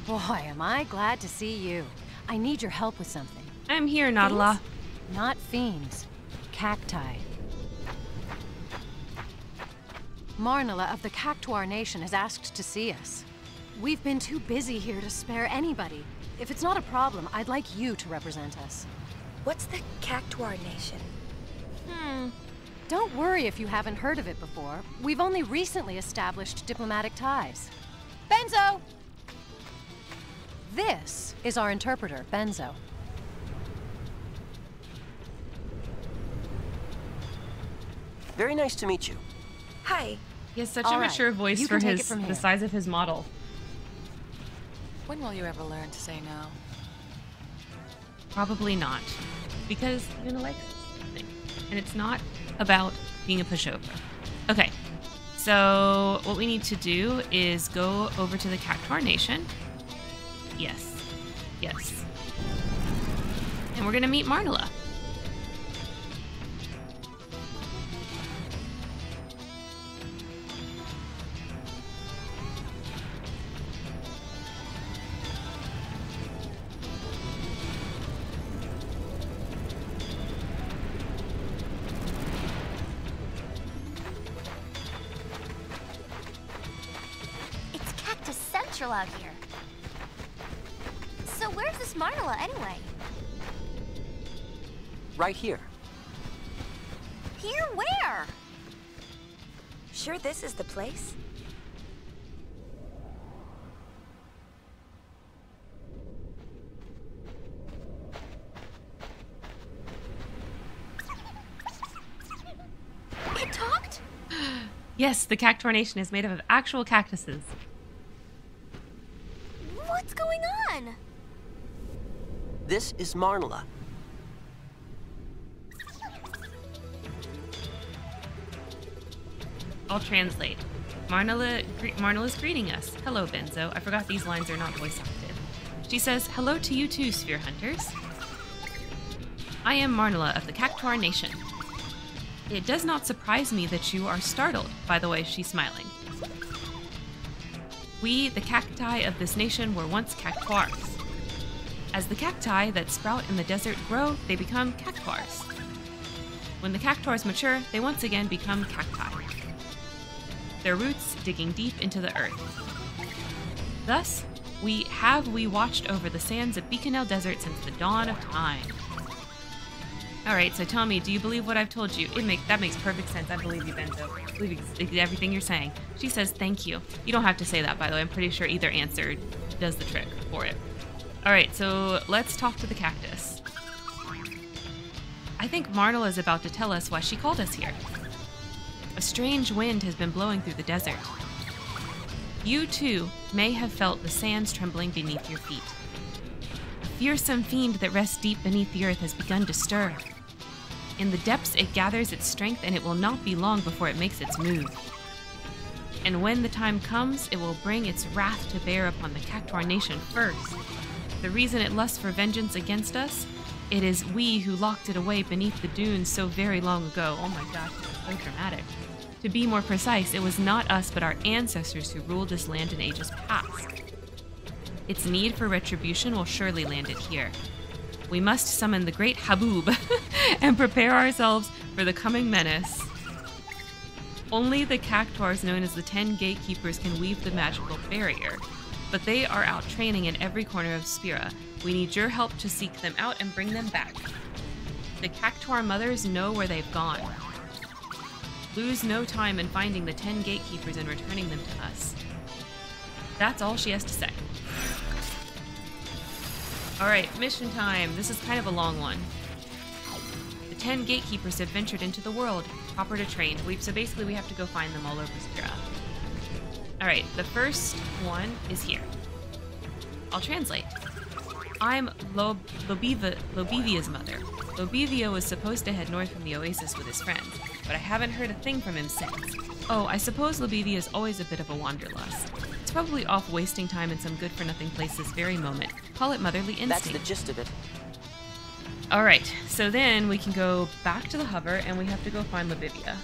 Boy, am I glad to see you. I need your help with something. I'm here, Nhadala. Not fiends. Cacti. Marnala of the Cactuar Nation has asked to see us. We've been too busy here to spare anybody. If it's not a problem, I'd like you to represent us. What's the Cactuar Nation? Hmm. Don't worry if you haven't heard of it before. We've only recently established diplomatic ties. Benzo! This is our interpreter, Benzo. Very nice to meet you. Hi. He has such All a right, mature voice you for can take it his from the size of his model. When will you ever learn to say no? Probably not. Because Yuna likes something. And it's not about being a pushover. Okay. So what we need to do is go over to the Cactuar Nation. Yes. Yes. And we're gonna meet Marnala. Yes, the Cactuar Nation is made up of actual cactuses. What's going on? This is Marnala. I'll translate. Marnala, gre- Marnala's greeting us. Hello, Benzo. I forgot these lines are not voice acted. She says, Hello to you too, Sphere Hunters. I am Marnala of the Cactuar Nation. It does not surprise me that you are startled, by the way, she's smiling. We, the cacti of this nation, were once cactuars. As the cacti that sprout in the desert grow, they become cactuars. When the cactuars mature, they once again become cacti their roots digging deep into the earth. Thus, we have we watched over the sands of Bikanel Desert since the dawn of time. All right, so tell me, do you believe what I've told you? It make that makes perfect sense. I believe you, Benzo. I believe everything you're saying. She says thank you. You don't have to say that, by the way. I'm pretty sure either answer does the trick for it. All right, so let's talk to the cactus. I think Marnel is about to tell us why she called us here. A strange wind has been blowing through the desert. You too may have felt the sands trembling beneath your feet. A fearsome fiend that rests deep beneath the earth has begun to stir. In the depths, it gathers its strength, and it will not be long before it makes its move. And when the time comes, it will bring its wrath to bear upon the Cactuar nation first. The reason it lusts for vengeance against us, it is we who locked it away beneath the dunes so very long ago. Oh my gosh, so dramatic. To be more precise, it was not us but our ancestors who ruled this land in ages past. Its need for retribution will surely land it here. We must summon the great Haboob [LAUGHS] and prepare ourselves for the coming menace. Only the Cactuars known as the Ten Gatekeepers can weave the magical barrier, but they are out training in every corner of Spira. We need your help to seek them out and bring them back. The Cactuar mothers know where they've gone. Lose no time in finding the Ten Gatekeepers and returning them to us. That's all she has to say. Alright, mission time. This is kind of a long one. The ten gatekeepers have ventured into the world, proper to train. We, so basically, we have to go find them all over Spira. Alright, the first one is here. I'll translate. I'm Lob- Lobiva- Lobivia's mother. Lobivia was supposed to head north from the oasis with his friends, but I haven't heard a thing from him since. Oh, I suppose Lobivia is always a bit of a wanderlust. It's probably off wasting time in some good for nothing place this very moment. Call it motherly instinct. That's the gist of it. All right, so then we can go back to the hover and we have to go find Lobivia.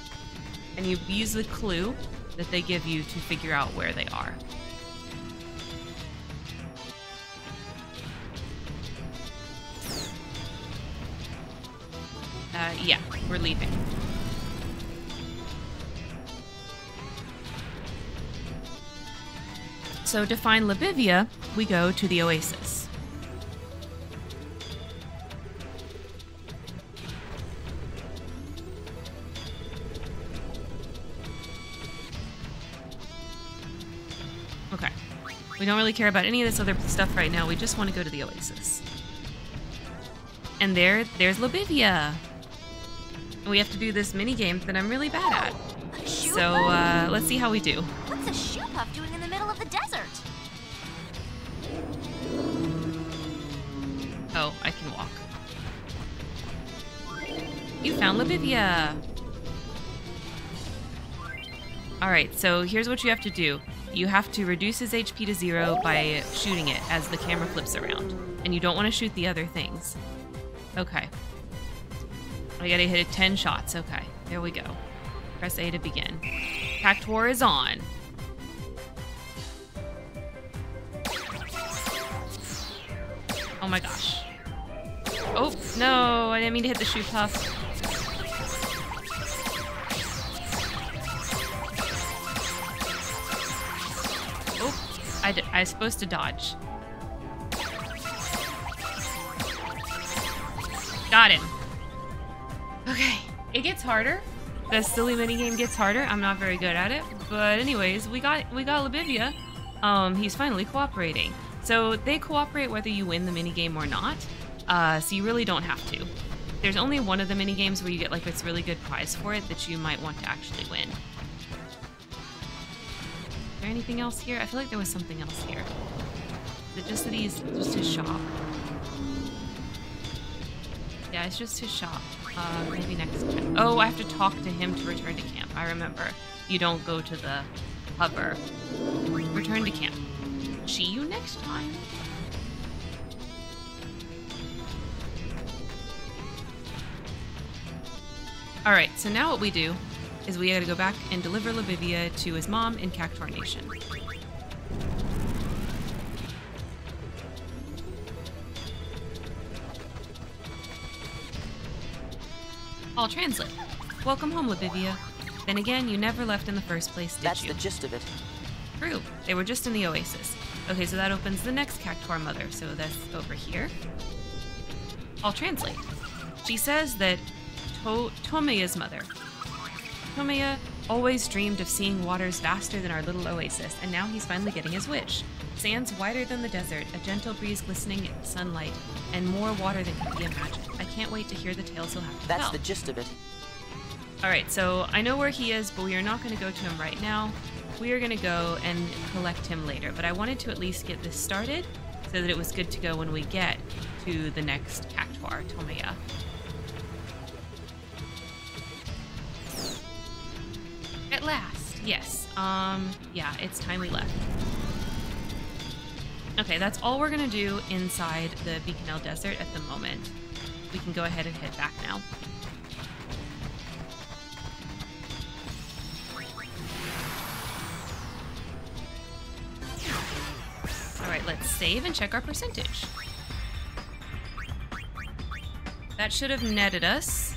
And you use the clue that they give you to figure out where they are. Uh, yeah, we're leaving. So to find Lobivia, we go to the Oasis. Okay. We don't really care about any of this other stuff right now. We just want to go to the Oasis. And there, there's Lobivia. And we have to do this mini game that I'm really bad at. So uh, let's see how we do. Puff doing in the middle of the desert? Oh, I can walk. You found Lobivia. Alright, so here's what you have to do. You have to reduce his HP to zero by shooting it as the camera flips around. And you don't want to shoot the other things. Okay. I gotta hit it 10 shots. Okay, there we go. Press A to begin. Cactuar is on. Oh my gosh. Oh, no, I didn't mean to hit the shoe puff. Oh, I, d- I was supposed to dodge. Got him. Okay, it gets harder. The silly minigame gets harder. I'm not very good at it. But anyways, we got we got Lobivia. Um, he's finally cooperating. So they cooperate whether you win the minigame or not. Uh, so you really don't have to. There's only one of the minigames where you get like this really good prize for it that you might want to actually win. Is there anything else here? I feel like there was something else here. Is it just he's just his shop? Yeah, it's just his shop. Uh, maybe next time. Oh, I have to talk to him to return to camp. I remember. You don't go to the hover. Return to camp. See you next time. Alright, so now what we do is we gotta go back and deliver Lobivia to his mom in Cactuar Nation. I'll translate. Welcome home, Lobivia. Then again, you never left in the first place, did That's you? the gist of it. True. They were just in the oasis. Okay, so that opens the next Cactuar mother, so that's over here. I'll translate. She says that to- Tomeya's mother. Tomeya always dreamed of seeing waters vaster than our little oasis, and now he's finally getting his wish. Sands wider than the desert, a gentle breeze glistening in sunlight, and more water than can be imagined. I can't wait to hear the tales he'll have to That's tell. the gist of it. Alright, so I know where he is, but we are not going to go to him right now. We are going to go and collect him later, but I wanted to at least get this started so that it was good to go when we get to the next Cactuar, Tomeya. At last, yes. Um, yeah, it's time we left. Okay, that's all we're gonna do inside the Bikanel Desert at the moment. We can go ahead and head back now. Save and check our percentage. That should have netted us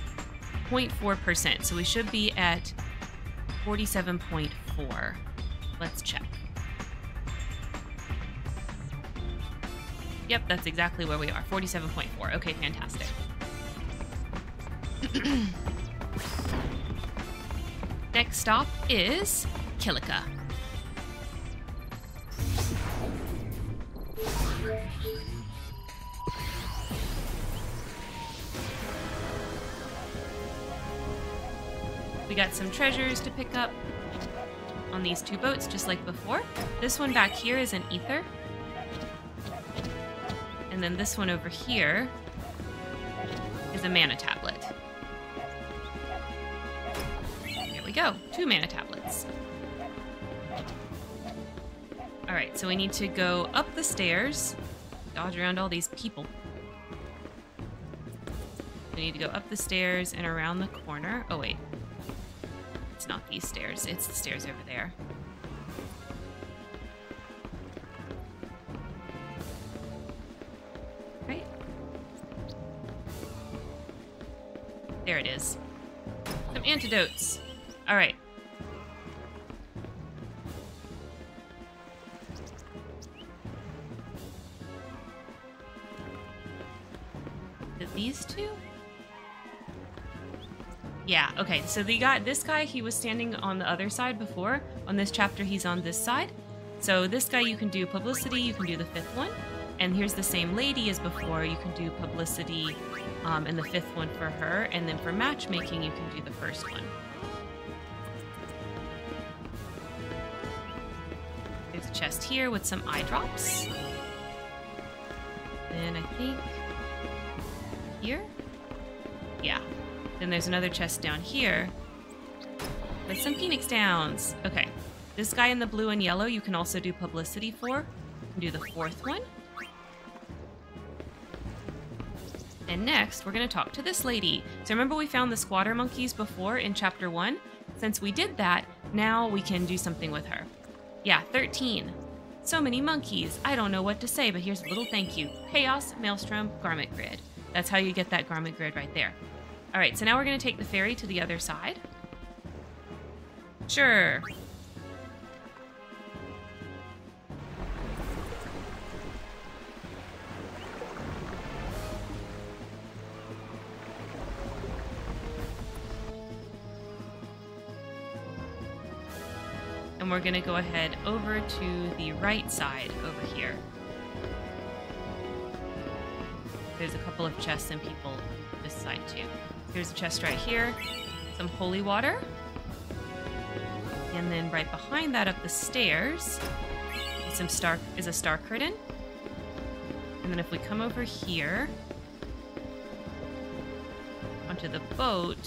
0.4%, so we should be at 47.4. Let's check. Yep, that's exactly where we are. 47.4. Okay, fantastic. [CLEARS THROAT] Next stop is Kilika. Got some treasures to pick up on these two boats, just like before. This one back here is an ether. And then this one over here is a mana tablet. There we go. Two mana tablets. Alright, so we need to go up the stairs, dodge around all these people. We need to go up the stairs and around the corner. Oh, wait. It's not these stairs, it's the stairs over there. Right? There it is. Some antidotes. Alright. So the guy, this guy, he was standing on the other side before. On this chapter, he's on this side. So this guy, you can do publicity, you can do the fifth one. And here's the same lady as before. You can do publicity um, and the fifth one for her. And then for matchmaking, you can do the first one. There's a chest here with some eye drops. And I think Then there's another chest down here with some Phoenix Downs. Okay. This guy in the blue and yellow you can also do publicity for. do the fourth one. And next, we're going to talk to this lady. So remember we found the squatter monkeys before in chapter 1? Since we did that, now we can do something with her. Yeah, 13. So many monkeys. I don't know what to say, but here's a little thank you. Chaos, Maelstrom, Garment Grid. That's how you get that garment grid right there. All right, so now we're going to take the ferry to the other side. Sure. And we're going to go ahead over to the right side over here. There's a couple of chests and people this side too. Here's a chest right here. Some holy water. And then right behind that up the stairs some star is a star curtain. And then if we come over here onto the boat,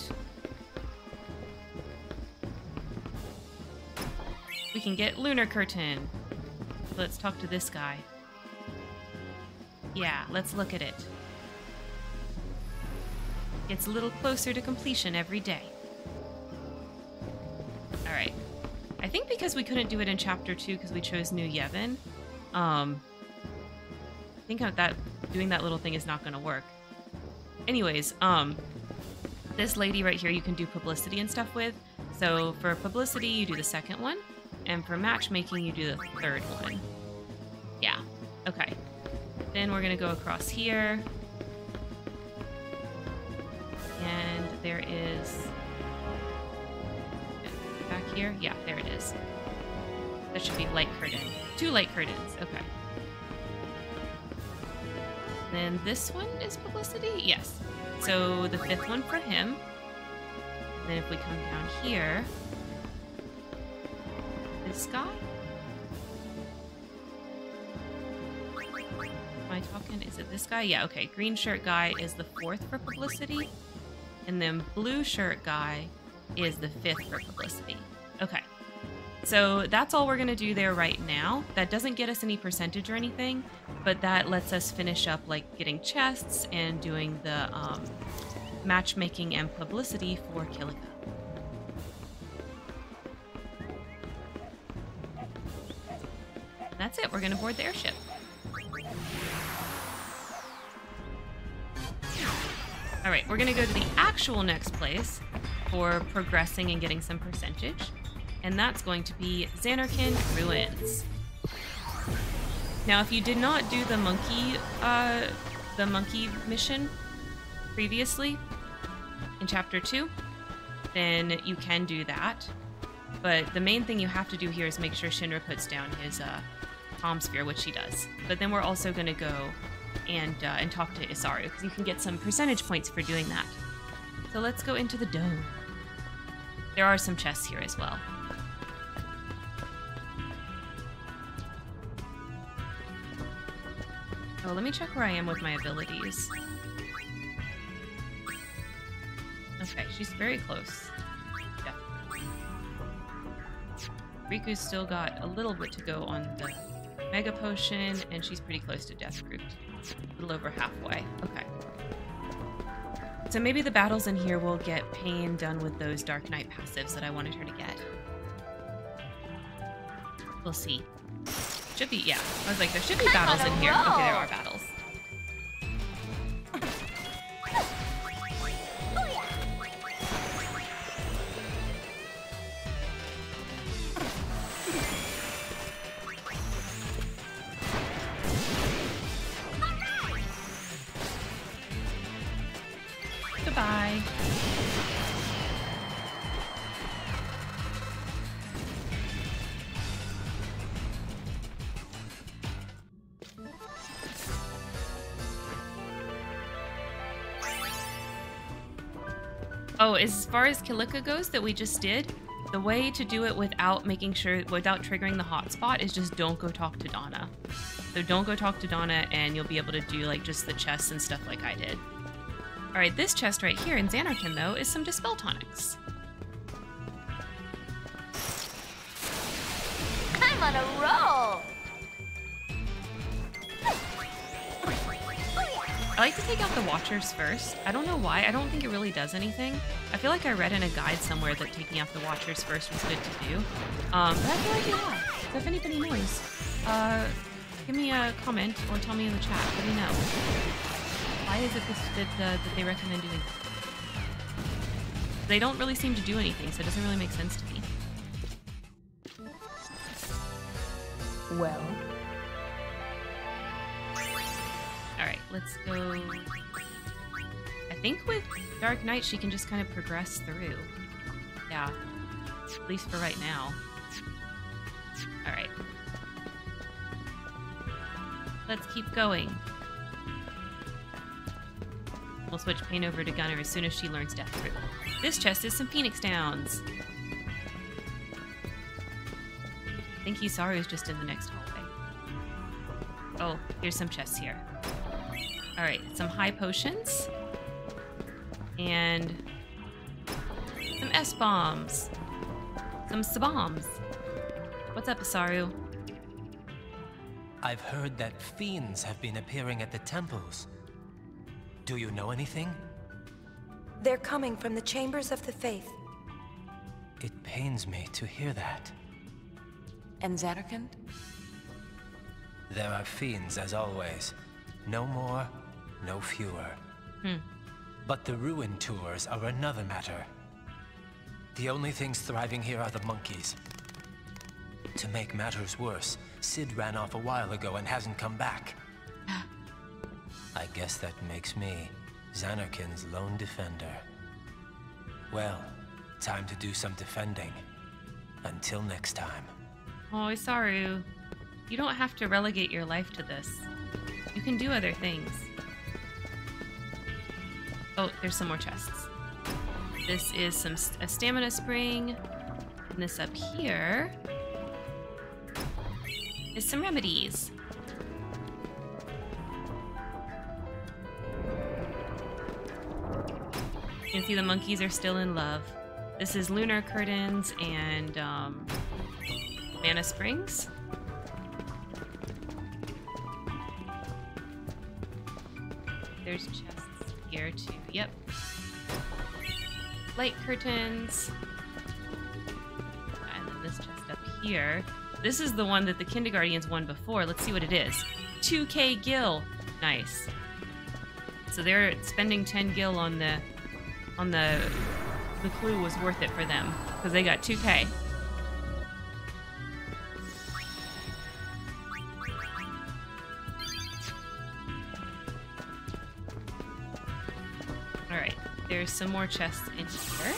we can get lunar curtain. Let's talk to this guy. Yeah, let's look at it. It's a little closer to completion every day. Alright. I think because we couldn't do it in chapter 2 because we chose New Yevon, um, I think that doing that little thing is not going to work. Anyways, um, this lady right here you can do publicity and stuff with. So for publicity, you do the second one, and for matchmaking, you do the third one. Yeah. Okay. Then we're going to go across here. Here? Yeah, there it is. That should be light curtain. Two light curtains. Okay. Then this one is publicity? Yes. So the fifth one for him. And then if we come down here, this guy? Am I talking? Is it this guy? Yeah, okay. Green shirt guy is the fourth for publicity. And then blue shirt guy is the fifth for publicity. So that's all we're going to do there right now. That doesn't get us any percentage or anything, but that lets us finish up like getting chests and doing the um, matchmaking and publicity for Kilika. That's it. We're going to board the airship. All right, we're gonna go to the actual next place for progressing and getting some percentage, and that's going to be Zanarkand Ruins. Now, if you did not do the monkey, uh, the monkey mission previously in chapter two, then you can do that. But the main thing you have to do here is make sure Shinra puts down his uh, Commsphere, which he does. But then we're also going to go and uh, and talk to Isaaru because you can get some percentage points for doing that. So let's go into the dome. There are some chests here as well. So let me check where I am with my abilities. Okay, she's very close. Yeah. Rikku's still got a little bit to go on the Mega Potion, and she's pretty close to Death Root. A little over halfway. Okay. So maybe the battles in here will get Paine done with those Dark Knight passives that I wanted her to get. We'll see. Should be, yeah. I was like, there should be battles in here. Okay, there are battles. Oh, as far as Kilika goes that we just did, the way to do it without making sure, without triggering the hotspot is just don't go talk to Donna. So don't go talk to Donna and you'll be able to do like just the chests and stuff like I did. All right, this chest right here in Zanarkand though is some Dispel Tonics. I'm on a roll. Like to take out the Watchers first. I don't know why. I don't think it really does anything. I feel like I read in a guide somewhere that taking out the Watchers first was good to do. Um, but I feel like yeah. So if anybody knows, uh, give me a comment or tell me in the chat. Let me know. Why is it this, that, uh, that they recommend doing They don't really seem to do anything, so it doesn't really make sense to me. Well, let's go. I think with Dark Knight, she can just kind of progress through. Yeah. At least for right now. Alright. Let's keep going. We'll switch Paine over to Gunner as soon as she learns Death Root. This chest is some Phoenix Downs. I think Isaaru's just in the next hallway. Oh, here's some chests here. All right, some high potions and some S bombs, some S bombs. What's up, Isaaru? I've heard that fiends have been appearing at the temples. Do you know anything? They're coming from the Chambers of the Faith. It pains me to hear that. And Zanarkand? There are fiends as always. No more, no fewer. Hmm. But the ruin tours are another matter. The only things thriving here are the monkeys. To make matters worse, Sid ran off a while ago and hasn't come back. [GASPS] I guess that makes me Zanarkand's lone defender. Well, time to do some defending. Until next time. Oh, Isaaru, you don't have to relegate your life to this. You can do other things. Oh, there's some more chests. This is some a stamina spring. And this up here is some remedies. You can see the monkeys are still in love. This is Lunar Curtains and um, Mana Springs. There's chests. Yep. Light curtains. And then this chest up here. This is the one that the Kinderguardians won before. Let's see what it is. 2k gil. Nice. So they're spending 10 gil on the on the the clue was worth it for them because they got 2k. Some more chests in here.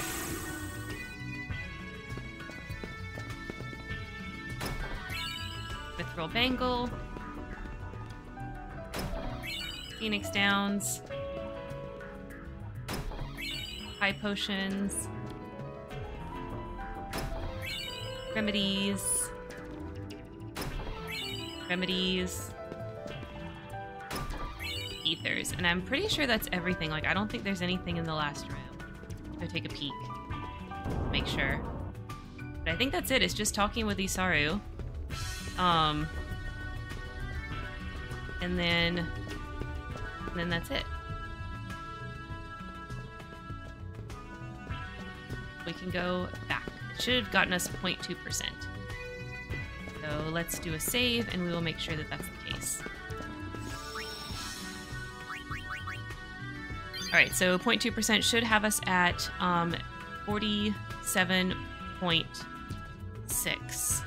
Mithril Bangle. Phoenix Downs. High Potions. Remedies. Remedies. And I'm pretty sure that's everything. Like, I don't think there's anything in the last room. Go take a peek. Make sure. But I think that's it. It's just talking with Isaaru. Um, and then, and then that's it. We can go back. It should have gotten us 0.2%. So let's do a save, and we will make sure that that's All right, so 0.2% should have us at um, 47.6.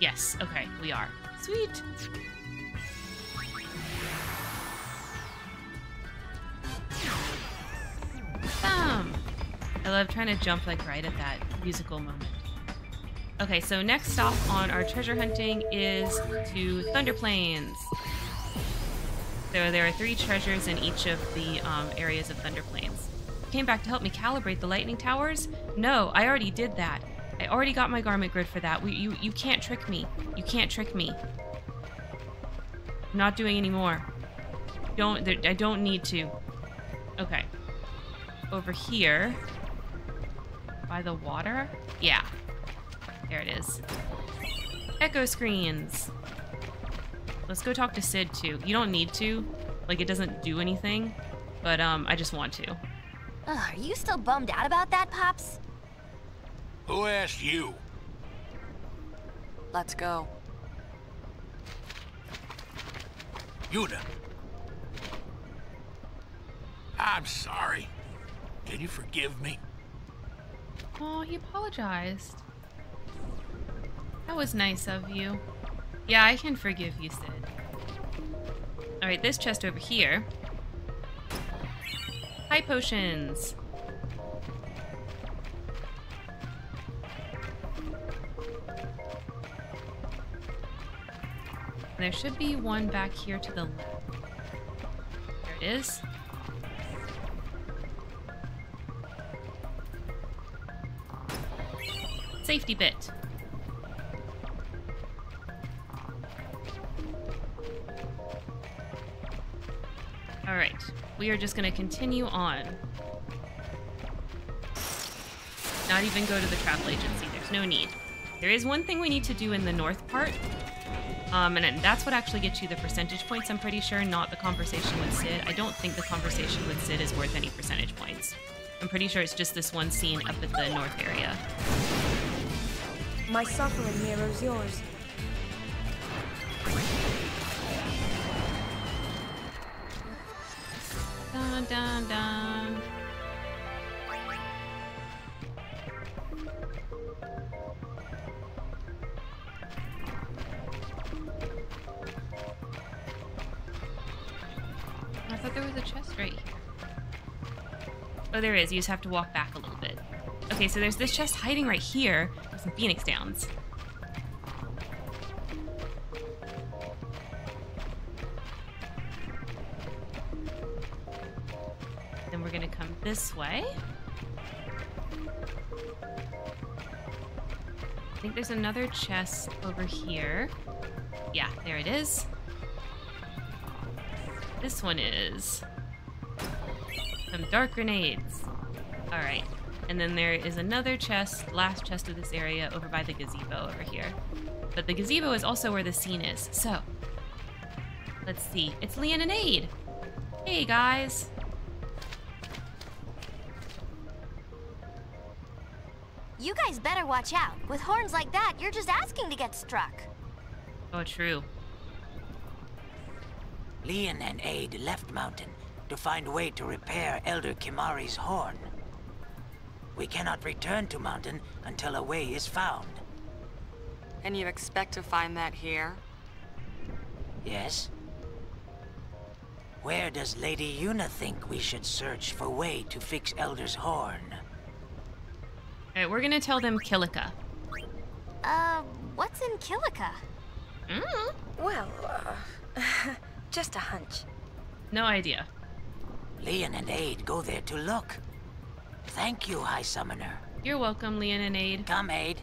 Yes, okay, we are. Sweet. I love trying to jump like right at that musical moment. Okay, so next stop on our treasure hunting is to Thunder Plains. So there are three treasures in each of the um, areas of Thunder Plains. Came back to help me calibrate the lightning towers? No, I already did that. I already got my garment grid for that. We, you, you can't trick me. You can't trick me. I'm not doing any more. Don't, I don't need to. Okay. Over here. By the water? Yeah. There it is. Echo screens. Let's go talk to Sid, too. You don't need to. Like, it doesn't do anything. But, um, I just want to. are you still bummed out about that, Pops? Who asked you? Let's go. Yuna. I'm sorry. Can you forgive me? Oh, he apologized. That was nice of you. Yeah, I can forgive you, Sid. Alright, this chest over here. High potions. There should be one back here to the left. There it is. Safety bit. We are just gonna continue on. Not even go to the travel agency, there's no need. There is one thing we need to do in the north part, um, and that's what actually gets you the percentage points, I'm pretty sure, not the conversation with Sid. I don't think the conversation with Sid is worth any percentage points. I'm pretty sure it's just this one scene up at the north area. My suffering mirrors yours. Dun dun. I thought there was a chest right here. Oh, there is. You just have to walk back a little bit. Okay, so there's this chest hiding right here some phoenix downs. Another chest over here. Yeah, there it is. This one is some dark grenades. All right. And then there is another chest, last chest of this area, over by the gazebo over here. But the gazebo is also where the scene is. So, let's see. It's Lian and Ayde. Hey, guys. You guys better watch out. With horns like that, you're just asking to get struck. Oh, true. Lian and Ayde left Mountain to find a way to repair Elder Kimahri's horn. We cannot return to Mountain until a way is found. And you expect to find that here? Yes? Where does Lady Yuna think we should search for way to fix Elder's horn? Alright, we're gonna tell them Kilika. Uh, what's in Kilika? Mm. Well, uh, [LAUGHS] just a hunch. No idea. Lian and Ayde go there to look. Thank you, High Summoner. You're welcome, Lian and Ayde. Come, Ayde.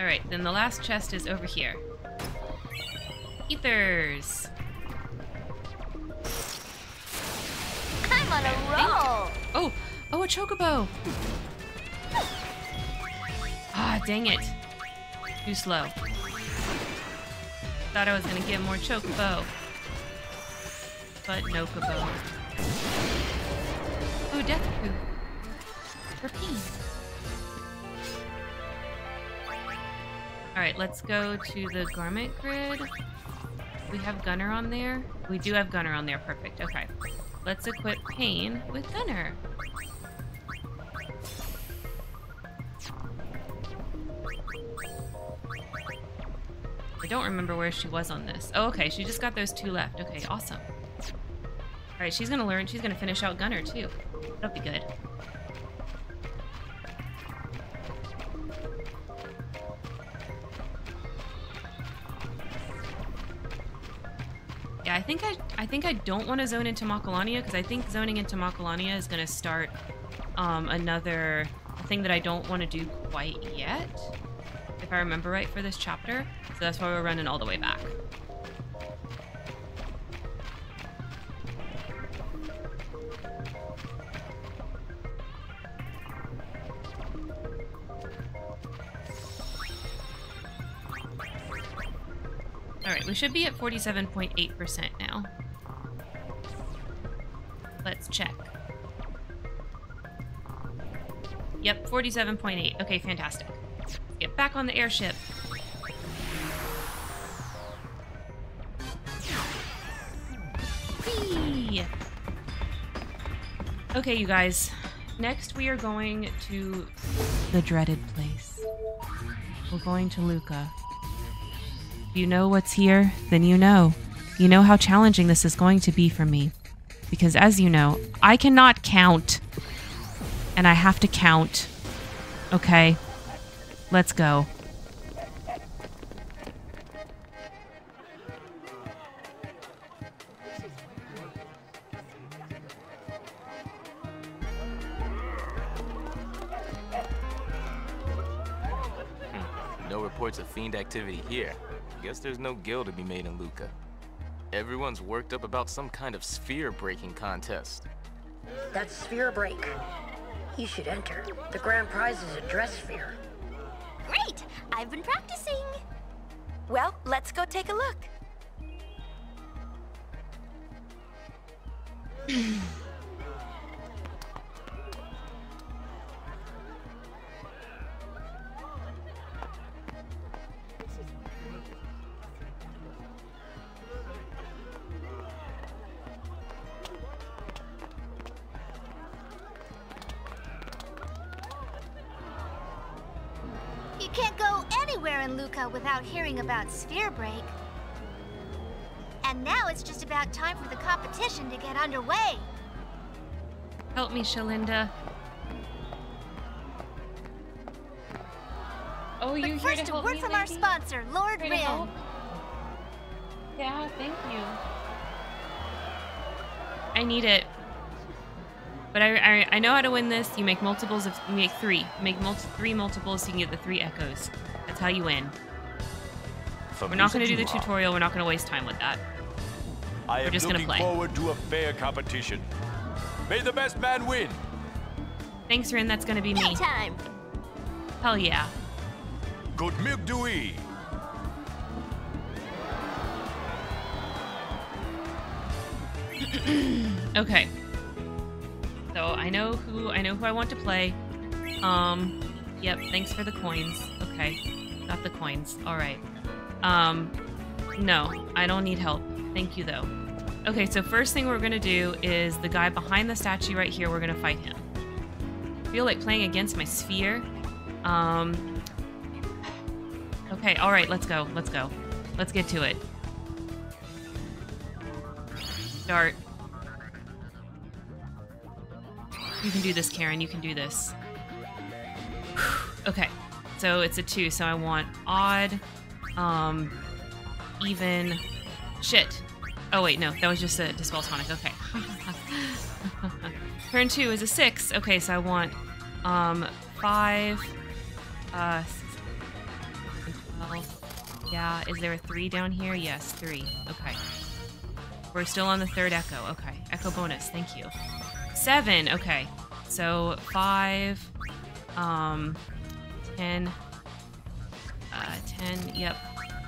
Alright, then the last chest is over here. Ethers. I'm on a roll. Oh, oh, a chocobo. Ah, dang it. Too slow. Thought I was gonna get more chocobo. But no kobo. Oh, death poo. Repeat. Alright, let's go to the garment grid. We have Gunner on there. We do have Gunner on there. Perfect. Okay. Let's equip Paine with Gunner. I don't remember where she was on this. Oh, okay. She just got those two left. Okay, awesome. Alright, she's gonna learn. She's gonna finish out Gunner, too. That'll be good. Yeah, I think I I think I don't want to zone into Macalania because I think zoning into Macalania is going to start um, another thing that I don't want to do quite yet, if I remember right for this chapter. So that's why we're running all the way back. Alright, we should be at 47.8% now. Let's check. Yep, 47.8. Okay, fantastic. Get back on the airship. Whee! Okay, you guys. Next, we are going to the dreaded place. We're going to Luca. You know what's here, then you know. You know how challenging this is going to be for me. Because as you know, I cannot count. And I have to count. Okay. Let's go. No reports of fiend activity here. Guess there's no guild to be made in Luca. Everyone's worked up about some kind of sphere breaking contest. That's sphere break. You should enter. The grand prize is a dress sphere. Great! I've been practicing. Well, let's go take a look. In Luca without hearing about Sphere Break. And now it's just about time for the competition to get underway. Help me, Shelinda. Oh, you're first, a word me, from our sponsor, Lord? Rin. Yeah, thank you. I need it. But I, I, I know how to win this. You make multiples of you make three. You make multi, three multiples so you can get the three echoes. That's how you win. We're not going to do the Fabrice tutorial. We're not going to waste time with that. I We're am just gonna looking play. forward to a fair competition. May the best man win. Thanks, Rin. That's going to be me. Time. Hell yeah. Good milk do we? [CLEARS THROAT] okay. So I know who I know who I want to play. Um, yep. Thanks for the coins. Okay, got the coins. All right. Um, no, I don't need help. Thank you though. Okay, so first thing we're gonna do is the guy behind the statue right here. We're gonna fight him. I feel like playing against my sphere. Um. Okay. All right. Let's go. Let's go. Let's get to it. Start. You can do this, Karen. You can do this. [SIGHS] okay. So it's a two, so I want odd, um, even, shit. Oh wait, no, that was just a dispel tonic. Okay. [LAUGHS] Turn two is a six. Okay, so I want, um, five, uh, Yeah, is there a three down here? Yes, three. Okay. We're still on the third echo. Okay. Echo bonus. Thank you. Seven. Okay. So five, um, ten, uh, ten. Yep.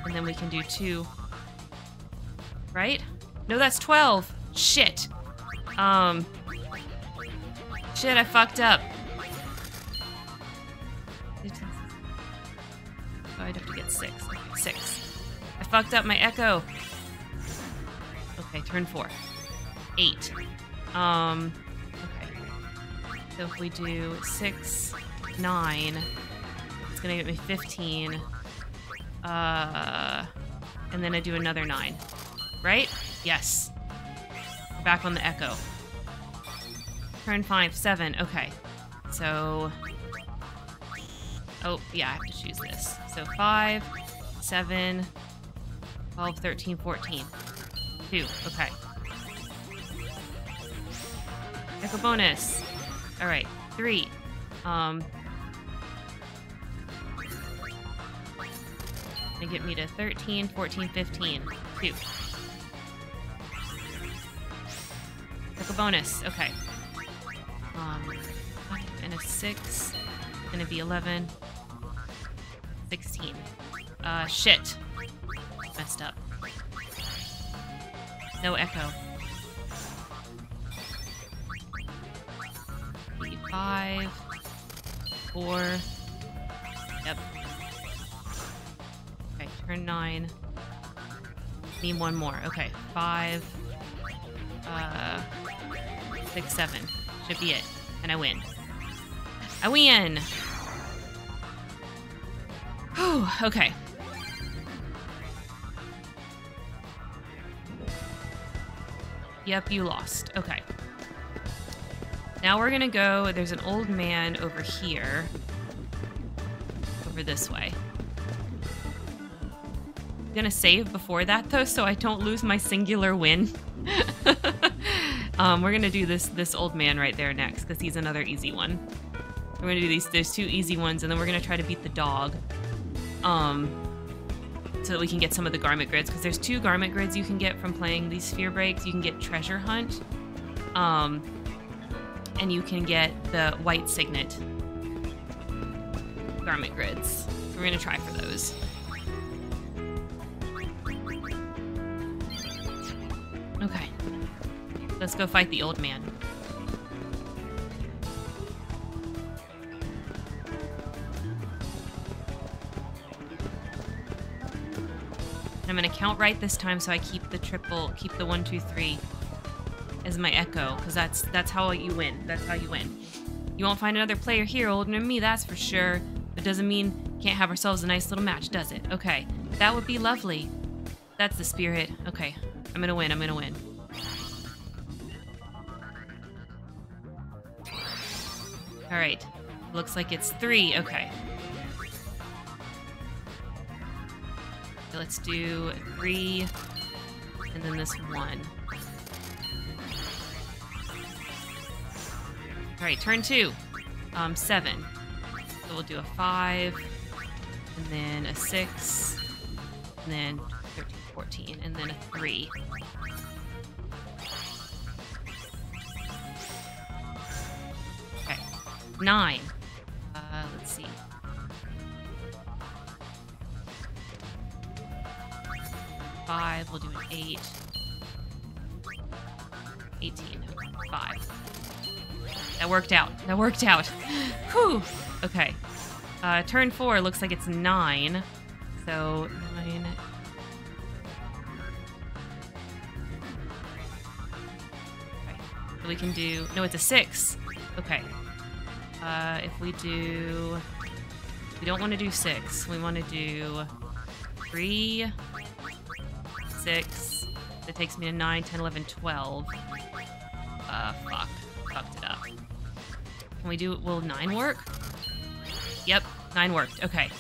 And then we can do two. Right? No, that's 12. Shit. Um. Shit, I fucked up. Oh, I'd have to get six. Six. I fucked up my echo. Okay, turn four. Eight. Um, okay. So if we do six, nine, gonna get me 15. Uh, and then I do another nine. Right? Yes. We're back on the echo. Turn five, seven. Okay. So. Oh, yeah, I have to choose this. So 5, 7, 12, 13, 14. 2. Okay. Echo bonus. Alright. 3. Um. Gonna get me to 13, 14, 15. 2. A bonus. Okay. Um, five and a 6. Gonna be 11. 16. Uh, shit. Messed up. No echo. Five, four. Yep. Turn nine. Need one more. Okay, five, uh, six, seven. Should be it. And I win. I win! Whew, okay. Yep, you lost. Okay. Now we're gonna go. There's an old man over here. Over this way. I'm gonna save before that though, so I don't lose my singular win. [LAUGHS] um, we're gonna do this this old man right there next because he's another easy one. We're gonna do these. There's two easy ones, and then we're gonna try to beat the dog um, so that we can get some of the garment grids because there's two garment grids you can get from playing these sphere breaks. You can get treasure hunt, um, and you can get the white signet garment grids. So we're gonna try for those. Let's go fight the old man. I'm gonna count right this time so I keep the triple, keep the one, two, three as my echo, because that's that's how you win. That's how you win. You won't find another player here older than me, that's for sure. But doesn't mean can't have ourselves a nice little match, does it? Okay, that would be lovely. That's the spirit. Okay, I'm gonna win. I'm gonna win. Right, looks like it's three. Okay. Let's do three, and then this one. All right, turn two. Um, seven. So we'll do a five, and then a six, and then 13, 14, and then a three. Nine. Uh, let's see. Five, we'll do an eight. 18, five. That worked out. That worked out. [LAUGHS] Whew. Okay. Uh, turn four looks like it's nine. So nine. Okay. We can do. No, it's a six. Okay. Uh, if we do. We don't want to do six. We want to do three, six. That takes me to 9, 10, 11, 12. Uh, fuck. Fucked it up. Can we do, will 9 work? Yep, 9 worked. Okay.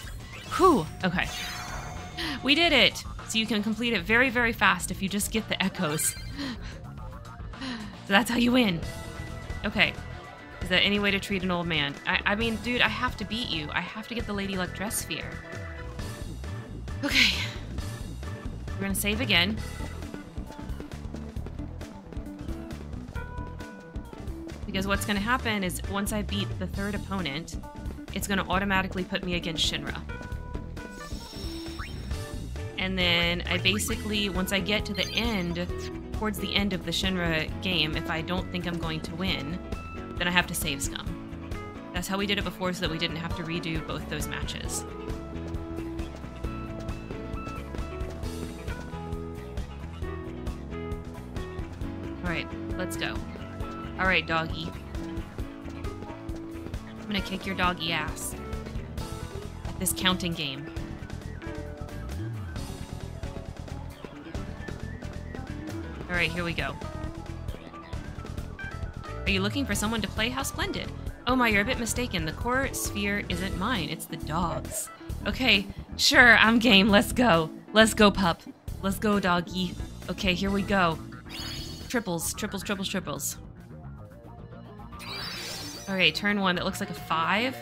Whew, okay. [GASPS] We did it! So you can complete it very, very fast if you just get the echoes. [GASPS] so that's how you win. Okay. That any way to treat an old man? I, I mean, dude, I have to beat you. I have to get the Lady Luck dress sphere. Okay. we're gonna save again. Because what's gonna happen is once I beat the third opponent, it's gonna automatically put me against Shinra. And then I basically, once I get to the end, towards the end of the Shinra game, if I don't think I'm going to win, then I have to save scum. That's how we did it before so that we didn't have to redo both those matches. Alright, let's go. Alright, doggy. I'm gonna kick your doggy ass. At this counting game. Alright, here we go. Are you looking for someone to play? How splendid. Oh my, you're a bit mistaken. The core sphere isn't mine, it's the dog's. Okay, sure, I'm game. Let's go. Let's go, pup. Let's go, doggy. Okay, here we go. Triples, triples, triples, triples. Okay, turn one. That looks like a five.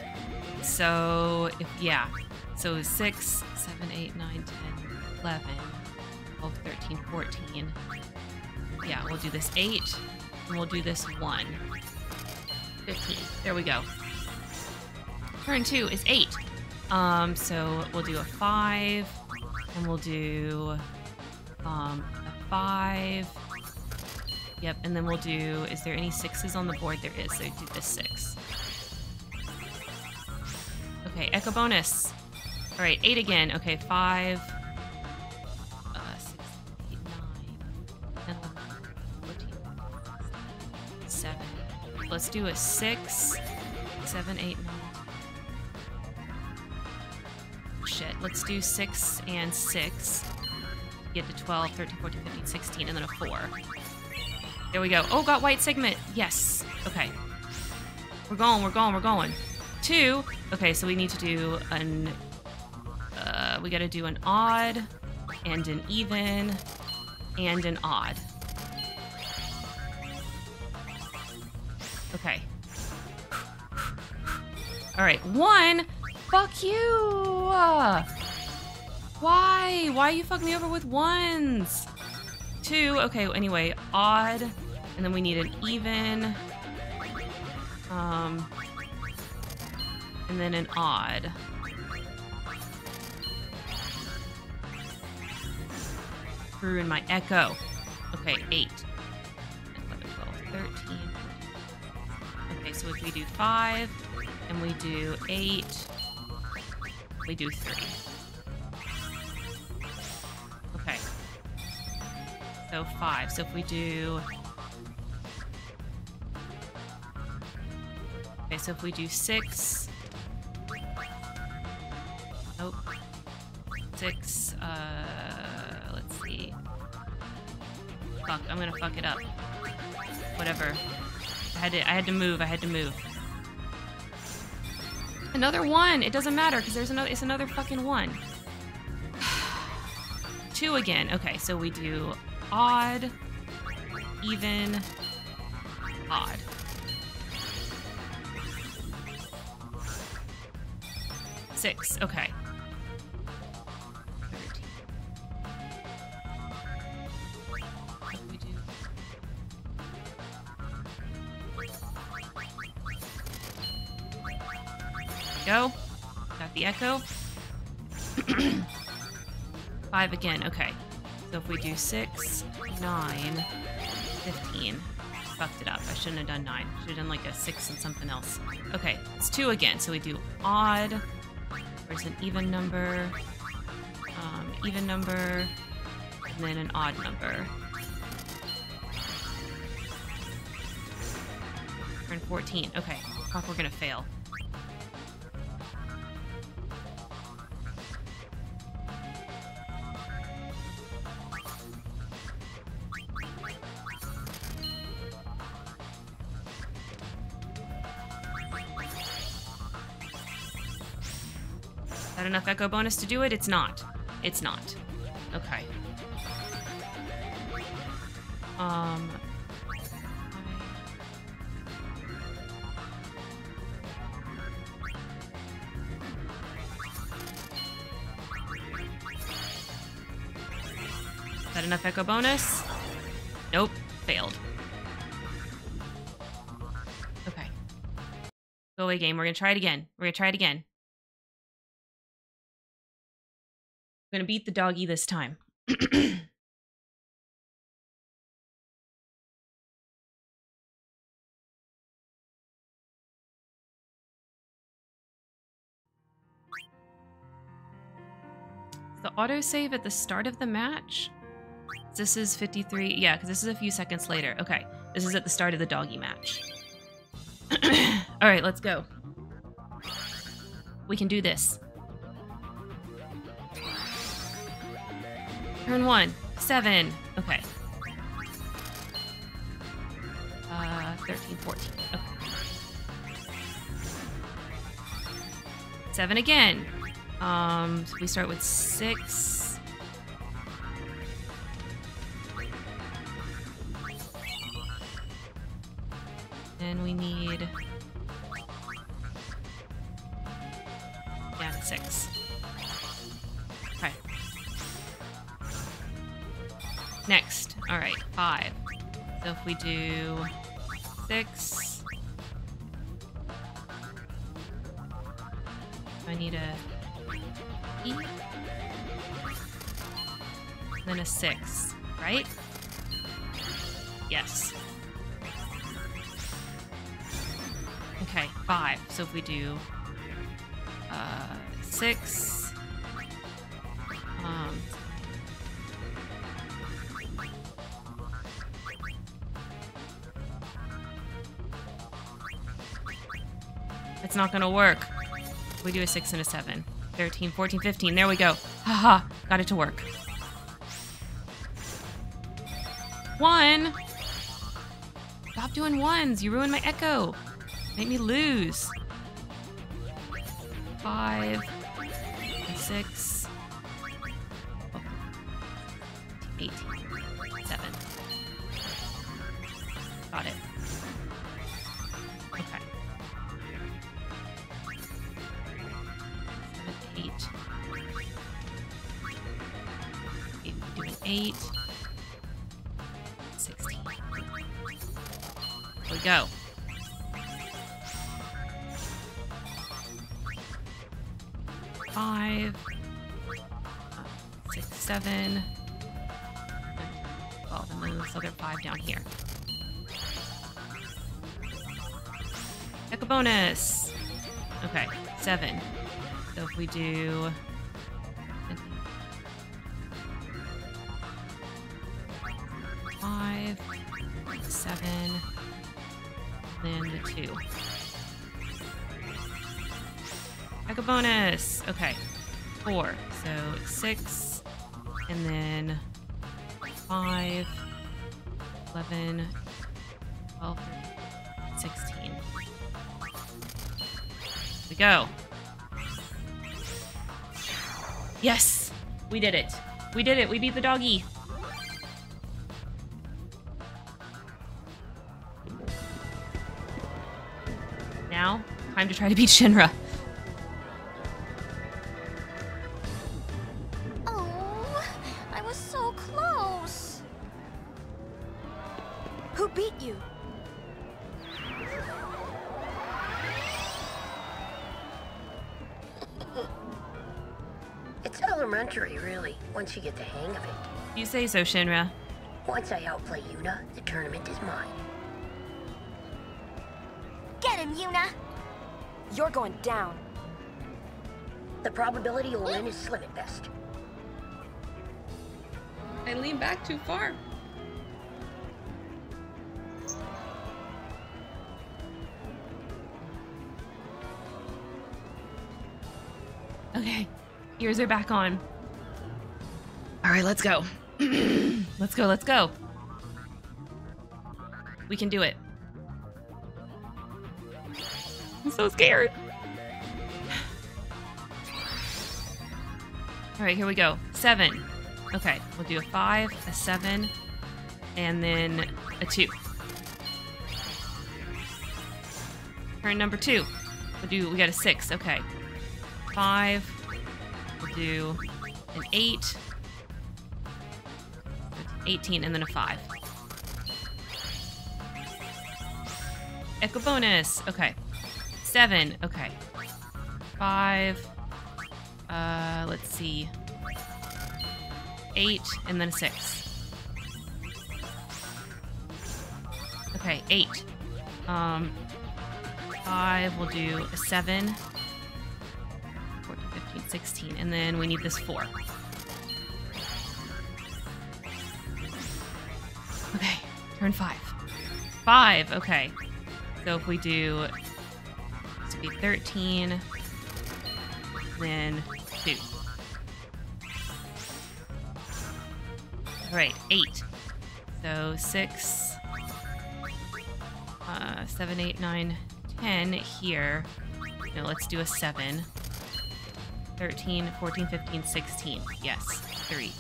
So, if, yeah. So 6, 7, 8, 9, 10, 11, 12, 13, 14. Yeah, we'll do this 8, and we'll do this 1. 15. There we go. Turn 2 is 8. Um, so we'll do a 5, and we'll do um, a 5. Yep, and then we'll do, is there any 6s on the board? There is, so do this 6. Okay, Echo bonus. All right, 8 again. Okay, 5, Let's do a 6, 7, 8, 9. Shit, let's do 6 and 6. Get to 12, 13, 14, 15, 16, and then a 4. There we go. Oh, got white signet. Yes. Okay. We're going, we're going, we're going. Two. Okay, so we need to do an... Uh, we gotta do an odd, and an even, and an odd. Okay. Alright, one! Fuck you! Why? Why you fuck me over with ones? Two, okay, anyway, odd, and then we need an even, um, and then an odd. Ruin my echo. Okay, 8. 11, 12, 13. Okay, so if we do 5, and we do 8, we do 3. Okay. So 5. So if we do... Okay, so if we do 6... Nope. 6, uh... Let's see. Fuck, I'm gonna fuck it up. Whatever. I had to, I had to move, I had to move. Another one! It doesn't matter, because there's another, it's another fucking one. [SIGHS] Two again. Okay, so we do odd, even, odd. Six, okay. Go. Got the echo. [CLEARS THROAT] Five again, okay. So if we do six, nine, 15. Fucked it up. I shouldn't have done nine. Should have done like a six and something else. Okay, it's two again. So we do odd. There's an even number, um, even number, and then an odd number. Turn 14. Okay, fuck, we're gonna fail. Enough echo bonus to do it? It's not. It's not. Okay. Um. Is that enough echo bonus? Nope, failed. Okay. Go away game. We're gonna try it again. We're gonna try it again. We're gonna beat the doggy this time. [CLEARS THROAT] the autosave at the start of the match? This is 53. Yeah, because this is a few seconds later. Okay, this is at the start of the doggy match. [CLEARS THROAT] All right, let's go. We can do this. Turn one, seven. Okay. Uh, 13, 14. Okay. Seven again. Um, so we start with six. And we need... if we do six... I need a E. Then a six, right? Yes. Okay, five. So if we do uh, six, not gonna work. We do a six and a seven. 13, 14, 15. There we go. Haha, got it to work. One. Stop doing ones. You ruined my echo. Make me lose. Five, six, do five, seven, then the two. Echo bonus. Okay, four. So six, and then five, 11, 12, 16. Here we go. Yes! We did it. We did it. We beat the doggy. Now, time to try to beat Shinra. Say so, Shinra. Once I outplay Yuna, the tournament is mine. Get him, Yuna! You're going down. The probability you'll win is slim at best. I lean back too far. Okay, ears are back on. All right, let's go. [CLEARS THROAT] let's go, let's go. We can do it. I'm so scared. All right, here we go. Seven. Okay, we'll do a five, a seven, and then a two. Turn number two. We'll do, we got a six. Okay. Five. We'll do an eight. 18, and then a 5. Echo bonus. Okay. 7. Okay. 5. Uh, let's see. 8, and then a 6. Okay, 8. Um, 5, we'll do a 7. 14, 15, 16. And then we need this 4. Turn 5. 5, okay. So if we do, be 13, then 2. All right, 8. So 6, uh, 7, 8, 9, 10 here. No, let's do a 7. 13, 14, 15, 16. Yes, 3.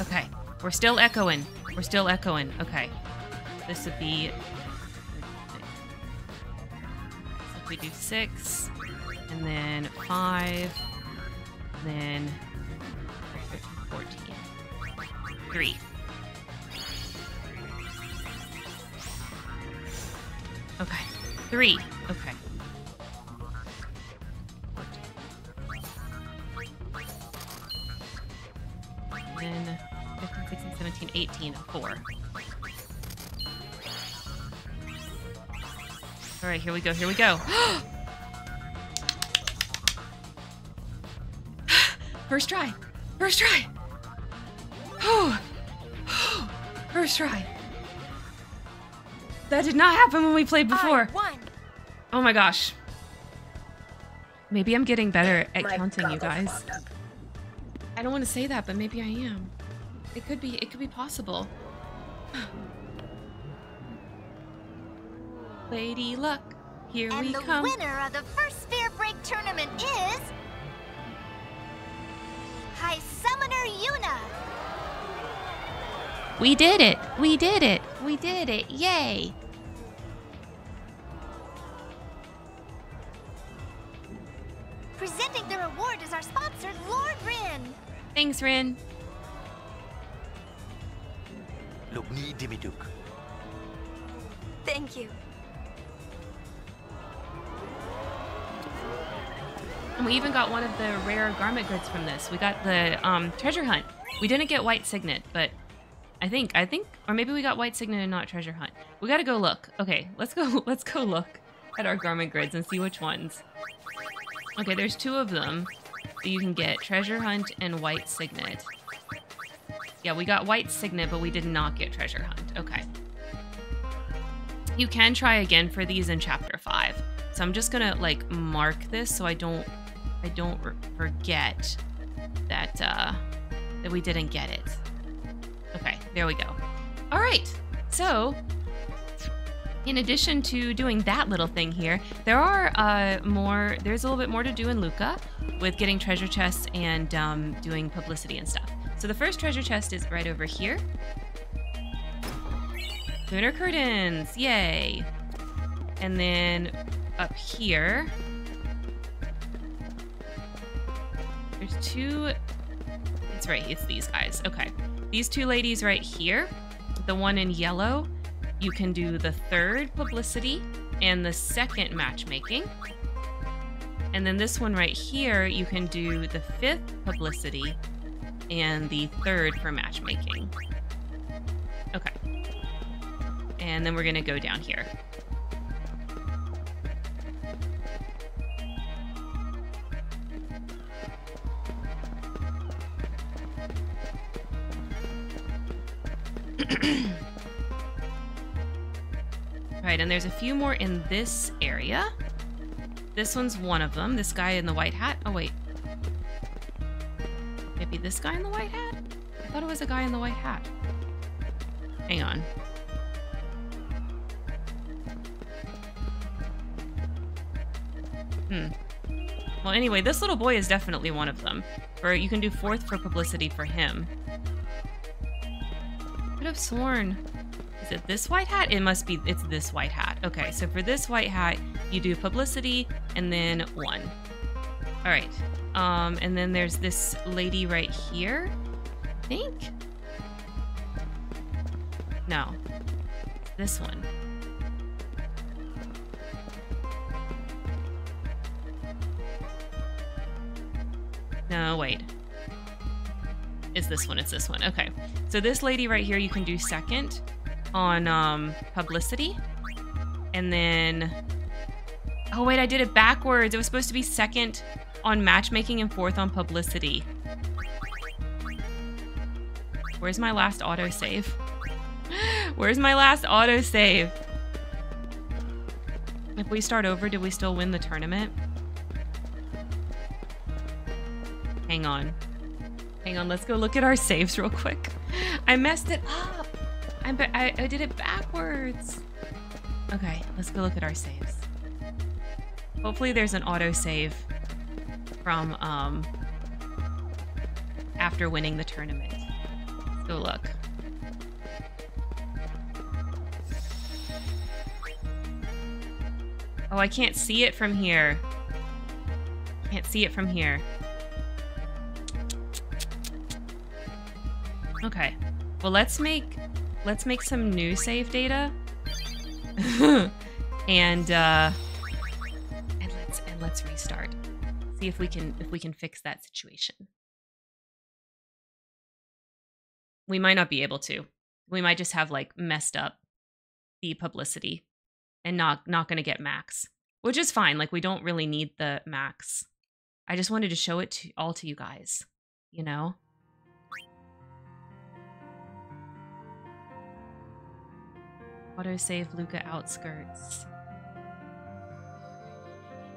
Okay, we're still echoing. We're still echoing. Okay. This would be. If we do 6, and then 5, and then 13, 14. 3. Okay. 3. 18, 4. All right, here we go. Here we go. [GASPS] [GASPS] First try. First try. [SIGHS] First try. That did not happen when we played before. Oh my gosh. Maybe I'm getting better at My counting, you guys. I don't want to say that, but maybe I am. It could be. It could be possible. [GASPS] Lady Luck, here and we the winner of the first Sphere Break tournament is... High Summoner Yuna. We did it! We did it! We did it! Yay! Presenting the reward is our sponsor, Lord Rin. Thanks, Rin. Lugni Dimiduk. Thank you. And we even got one of the rare garment goods from this. We got the um, treasure hunt. We didn't get white signet, but I think I think, or maybe we got white signet and not treasure hunt. We got to go look. Okay, let's go. [LAUGHS] Let's go look at our garment grids and see which ones. Okay, there's two of them. that You can get treasure hunt and white signet. Yeah, we got white signet, but we did not get treasure hunt. Okay. You can try again for these in chapter five. So I'm just gonna like mark this so I don't I don't forget that uh, that we didn't get it. Okay, there we go. All right, so in addition to doing that little thing here, there are uh, more. There's a little bit more to do in Luca with getting treasure chests and um, doing publicity and stuff. So the first treasure chest is right over here. Lunar curtains, yay! And then up here, there's two. It's right. It's these guys. Okay, these two ladies right here. The one in yellow, you can do the third publicity and the second matchmaking. And then this one right here, you can do the fifth publicity and the third for matchmaking. Okay. And then we're going to go down here. [CLEARS THROAT] Right, and there's a few more in this area. This one's one of them. This guy in the white hat. Oh, wait. This guy in the white hat? I thought it was a guy in the white hat. Hang on. Hmm. Well, anyway, this little boy is definitely one of them. Or you can do fourth for publicity for him. Could have sworn. Is it this white hat? It must be. It's this white hat. Okay, so for this white hat, you do publicity and then one. All right. Um, and then there's this lady right here. I think. No. This one. No, wait. Is this one? It's this one. Okay. So this lady right here, you can do second on um, publicity. And then... Oh, wait, I did it backwards. It was supposed to be second on matchmaking and fourth on publicity. Where's my last autosave? [GASPS] Where's my last autosave? If we start over, did we still win the tournament? Hang on. Hang on, let's go look at our saves real quick. [LAUGHS] I messed it up. I, I, I did it backwards. Okay, let's go look at our saves. Hopefully there's an autosave from um, after winning the tournament. Go look. Oh, I can't see it from here. Can't see it from here. Okay. Well, let's make let's make some new save data. [LAUGHS] and uh and let's and let's restart. See if we can if we can fix that situation. We might not be able to. We might just have like messed up the publicity and not not going to get max, which is fine. Like we don't really need the max. I just wanted to show it to all to you guys, you know? Autosave Luca outskirts.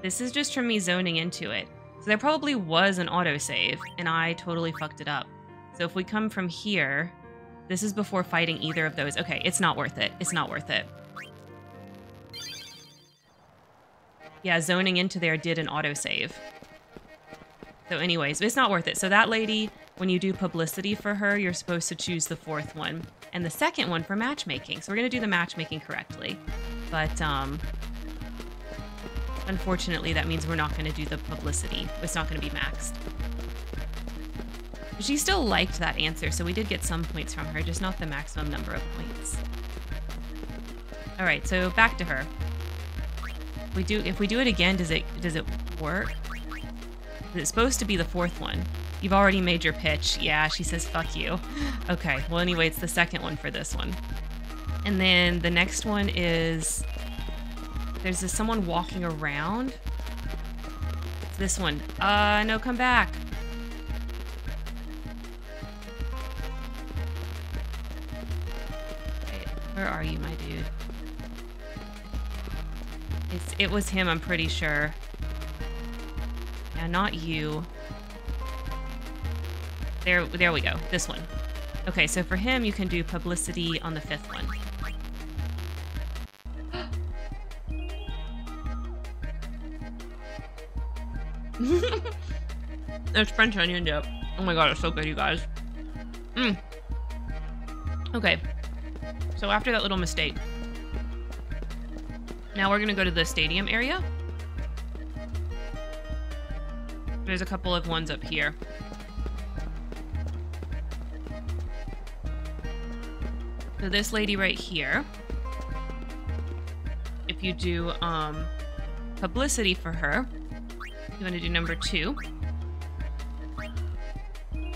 This is just from me zoning into it. So there probably was an autosave, and I totally fucked it up. So if we come from here, this is before fighting either of those. Okay, it's not worth it. It's not worth it. Yeah, zoning into there did an autosave. So anyways, it's not worth it. So that lady, when you do publicity for her, you're supposed to choose the fourth one and the second one for matchmaking. So we're going to do the matchmaking correctly. But um, unfortunately, that means we're not going to do the publicity. It's not going to be maxed. She still liked that answer, so we did get some points from her, just not the maximum number of points. All right, so back to her. We do if we do it again, does it does it work? It's supposed to be the fourth one. You've already made your pitch. Yeah, she says, fuck you. Okay, well, anyway, it's the second one for this one. And then the next one is there's this someone walking around. It's this one. Uh, no, come back. Where are you, my dude? It's, it was him, I'm pretty sure. Yeah, not you. There, there we go. This one. Okay, so for him, you can do publicity on the fifth one. [LAUGHS] There's French onion dip. Oh my god, it's so good, you guys. Mm. Okay. So after that little mistake, now we're gonna go to the stadium area. There's a couple of ones up here. So this lady right here, if you do um, publicity for her, you want to do number two.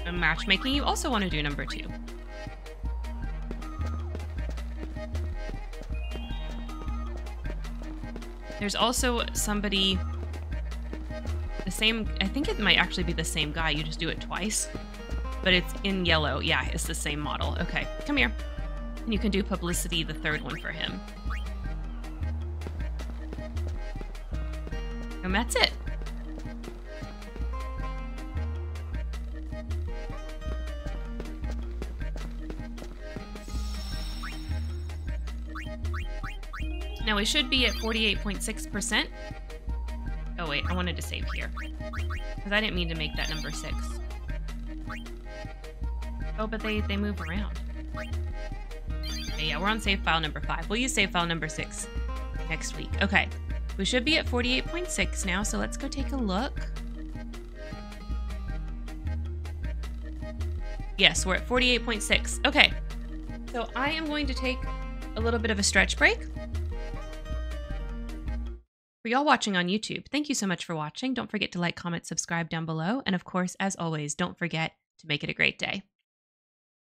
And matchmaking, you also want to do number two. There's also somebody, the same, I think it might actually be the same guy, you just do it twice. But it's in yellow. Yeah, it's the same model. Okay, come here. And you can do publicity, the third one for him. And that's it. Now we should be at 48.6%. Oh wait, I wanted to save here. Because I didn't mean to make that number 6. Oh, but they, they move around. Okay, yeah, we're on save file number 5. We'll use save file number 6 next week. Okay, we should be at 48.6 now, so let's go take a look. Yes, we're at 48.6. Okay. So I am going to take a little bit of a stretch break. For y'all watching on YouTube, thank you so much for watching. Don't forget to like, comment, subscribe down below. And of course, as always, don't forget to make it a great day.